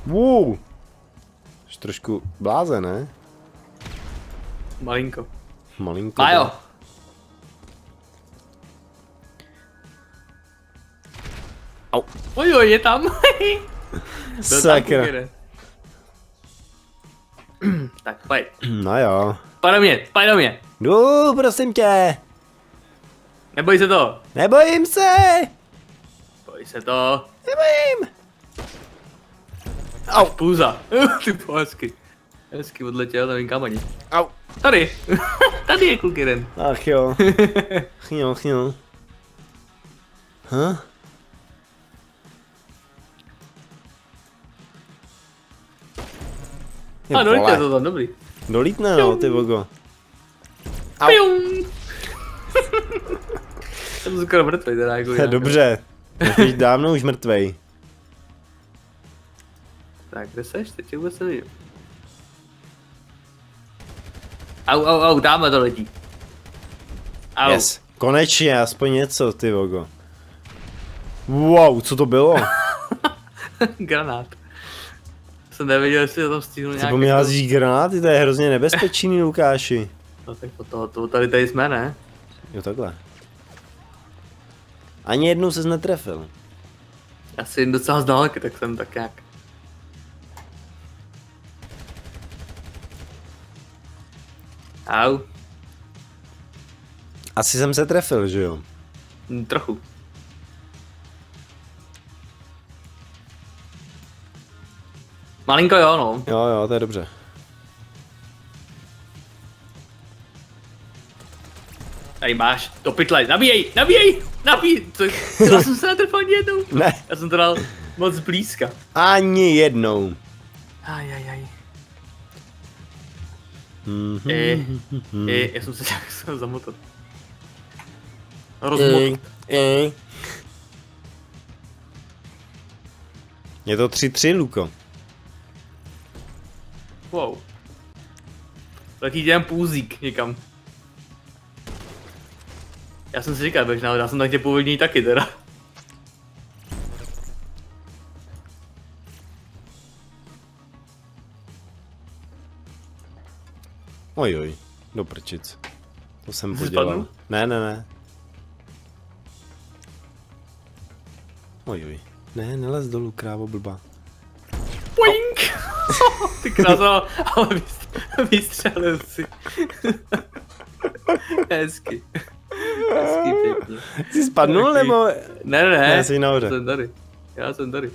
Wow. Jsi trošku bláze, ne? Malinko. Malinko. A jo. Au. Oj, oj, je tam. *laughs* Sakra. *clears throat* tak, pojď. No jo. Pojď do mě, pojď do mě. Jdu, prosím tě. Neboj se to. Nebojím se. Boj se to. Nebojím. Au. Půza. *laughs* Ty po hezky. Hezky odletěl, nevím kam ani. Au. Tady. *laughs* Tady je kluk jeden. Ach jo. *laughs* Ach jo. Huh? A dolítě to tam, dobrý. Dolítne no, ty vogo. Au. Pium. Jsem skoro mrtvý teda jako. Dobře. Jsi dávno už mrtvej. Tak, kde seš? Teď tě vůbec nevidím. Au, au, au, dáme to letí. Au. Yes. Konečně, aspoň něco, ty vogo. Wow, co to bylo? *laughs* Granát. Jsem nevěděl, jestli to tam stihnu Ty nějak. po mě jako- házíš granáty, to je hrozně nebezpečný, *laughs* Lukáši. No tak to, to, to tady, tady jsme, ne? Jo, takhle. Ani jednou ses netrefil. Já si jim docela z dálky, tak jsem tak jak. Au. Asi jsem se trefil, že jo? Hm, Trochu. Malinko jo, no. Jo, jo, to je dobře. Tady máš, do pytle, nabíjej, nabíjej, nabíjej. To, to jsem se netrefil ani jednou. Ne, Já jsem to dal moc blízka. ani jednou. Aj, aj, aj. Mm-hmm. E, e, já jsem se nějak *laughs* zamotal. Rozmotal. E, e. Je to 3-3, Luko. Wow. Taký dělám půzík někam. Já jsem si říkal, že já jsem tak tě původní taky teda. Oj, oj, do prčic. To jsem podělal. Ne, ne, ne. Oj, oj. Ne, nelez dolů, krávo blbá. Poink! *laughs* Ty krása, ale vys- vystřelil si. *laughs* Hezky. Hezky pěkně. Jsi spadnul, nebo... Ne, ne, ne. Já jsem tady. Já jsem tady.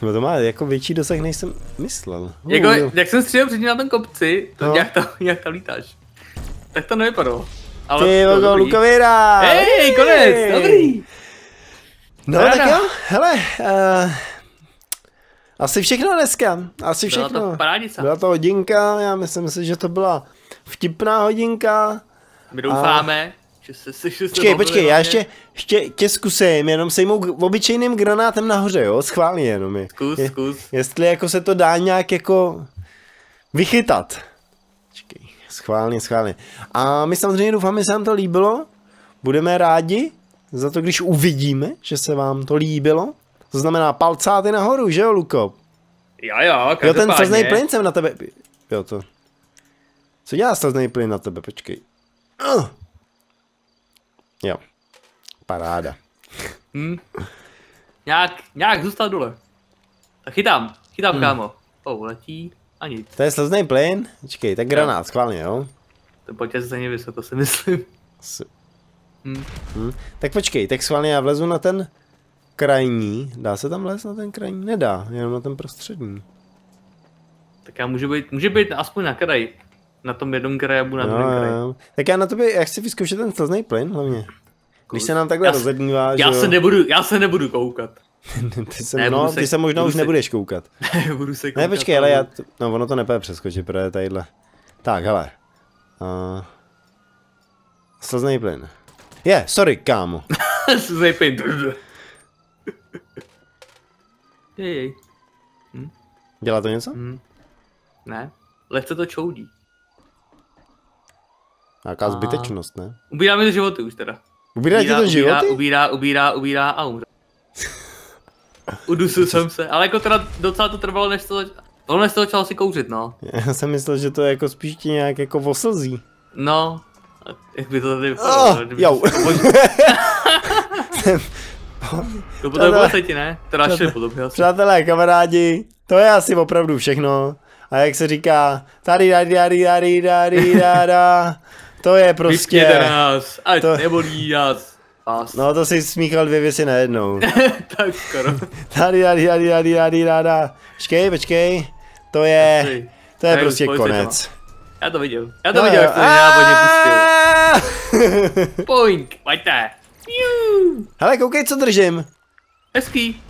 Tyjo, To má jako větší dosah, než jsem myslel. Jako, Uh, jo. jak jsem střílel předtím na tom kopci, to No. jak, tam, jak tam lítáš. Tak to nevypadalo. Ale Ty vogo. Lukověra! Hej, konec, dobrý. No Paráda. tak jo, hele, uh, asi všechno dneska, asi Byla všechno. to parádica. Byla to hodinka, já myslím si, že to byla vtipná hodinka. My doufáme, že se, se, že se Počkej, počkej, já hlavně. ještě, ještě tě zkusím, jenom sejmou obyčejným granátem nahoře, jo, schválně jenom. Je, Zkus, je, zkus. Jestli jako se to dá nějak jako vychytat. Počkej, schválně, schválně. A my samozřejmě doufáme, že se vám to líbilo. Budeme rádi za to, když uvidíme, že se vám to líbilo. To znamená palcáty nahoru, že jo, Luko? Jo, jo, Jo, ten slznej plyn jsem na tebe... Jo, to... Co dělá slznej plyn na tebe, počkej. Uh. Jo. Paráda. Hm. Nějak, nějak zůstal dole. Tak chytám, chytám Hmm. kámo. Oh, letí a nic. To je slznej plyn? Počkej, tak granát, schválně, jo? Ten pojď se stejně vysoko, si myslím. S... Hm. Hm. Tak počkej, tak schválně já vlezu na ten krajní. Dá se tam vlez na ten krajní? Nedá, jenom na ten prostřední. Tak já můžu být, může být aspoň na kraji. Na tom jednom budu na No, druhém jo. Tak já na tobě, já chci vyzkoušet ten slznej plyn hlavně. Když se nám takhle Já rozednívá, že Já se nebudu, já se nebudu koukat. *laughs* ty, se, Ne, no, se- ty se možná už se- nebudeš koukat. *laughs* budu se koukat. Ne, počkej, ale já, t- no ono to nepůjde přeskočit, protože je tadyhle. Tak, hele. Uh, slznej plyn. Je, yeah, sorry, kámo. Zajpin. Jej, jej. Dělá to něco? Hm. Ne, lehce to čoudí. Nějaká A- zbytečnost, ne? Ubírá mi to životy už teda. Ubírá ti to ubírá, životy? ubírá, ubírá, ubírá a umře. Udusil jsem se, ale jako teda docela to trvalo, než to, ono než to začalo si kouřit, no. Já jsem myslel, že to je jako spíš ti nějak jako oslzí. No, jak by to tady vypadalo. Oh, jo. *laughs* to bož- To potom bylo ti, ne? Teda podobně asi. Přátelé, kamarádi, to je asi opravdu všechno. A jak se říká, tady, tady, tady, tady, tady, tady, to je Prostě... nás, ať to- nebolí nás. Vás. No to si smíchal dvě věci najednou. *laughs* tak skoro. Tady, tady, tady, tady, tady, tady. Počkej, počkej. To je, Asi. to je prostě konec. Já to viděl. Já to No viděl, jak to návodně pustil. *laughs* Poink, pojďte. Hele, koukej, co držím. Hezký.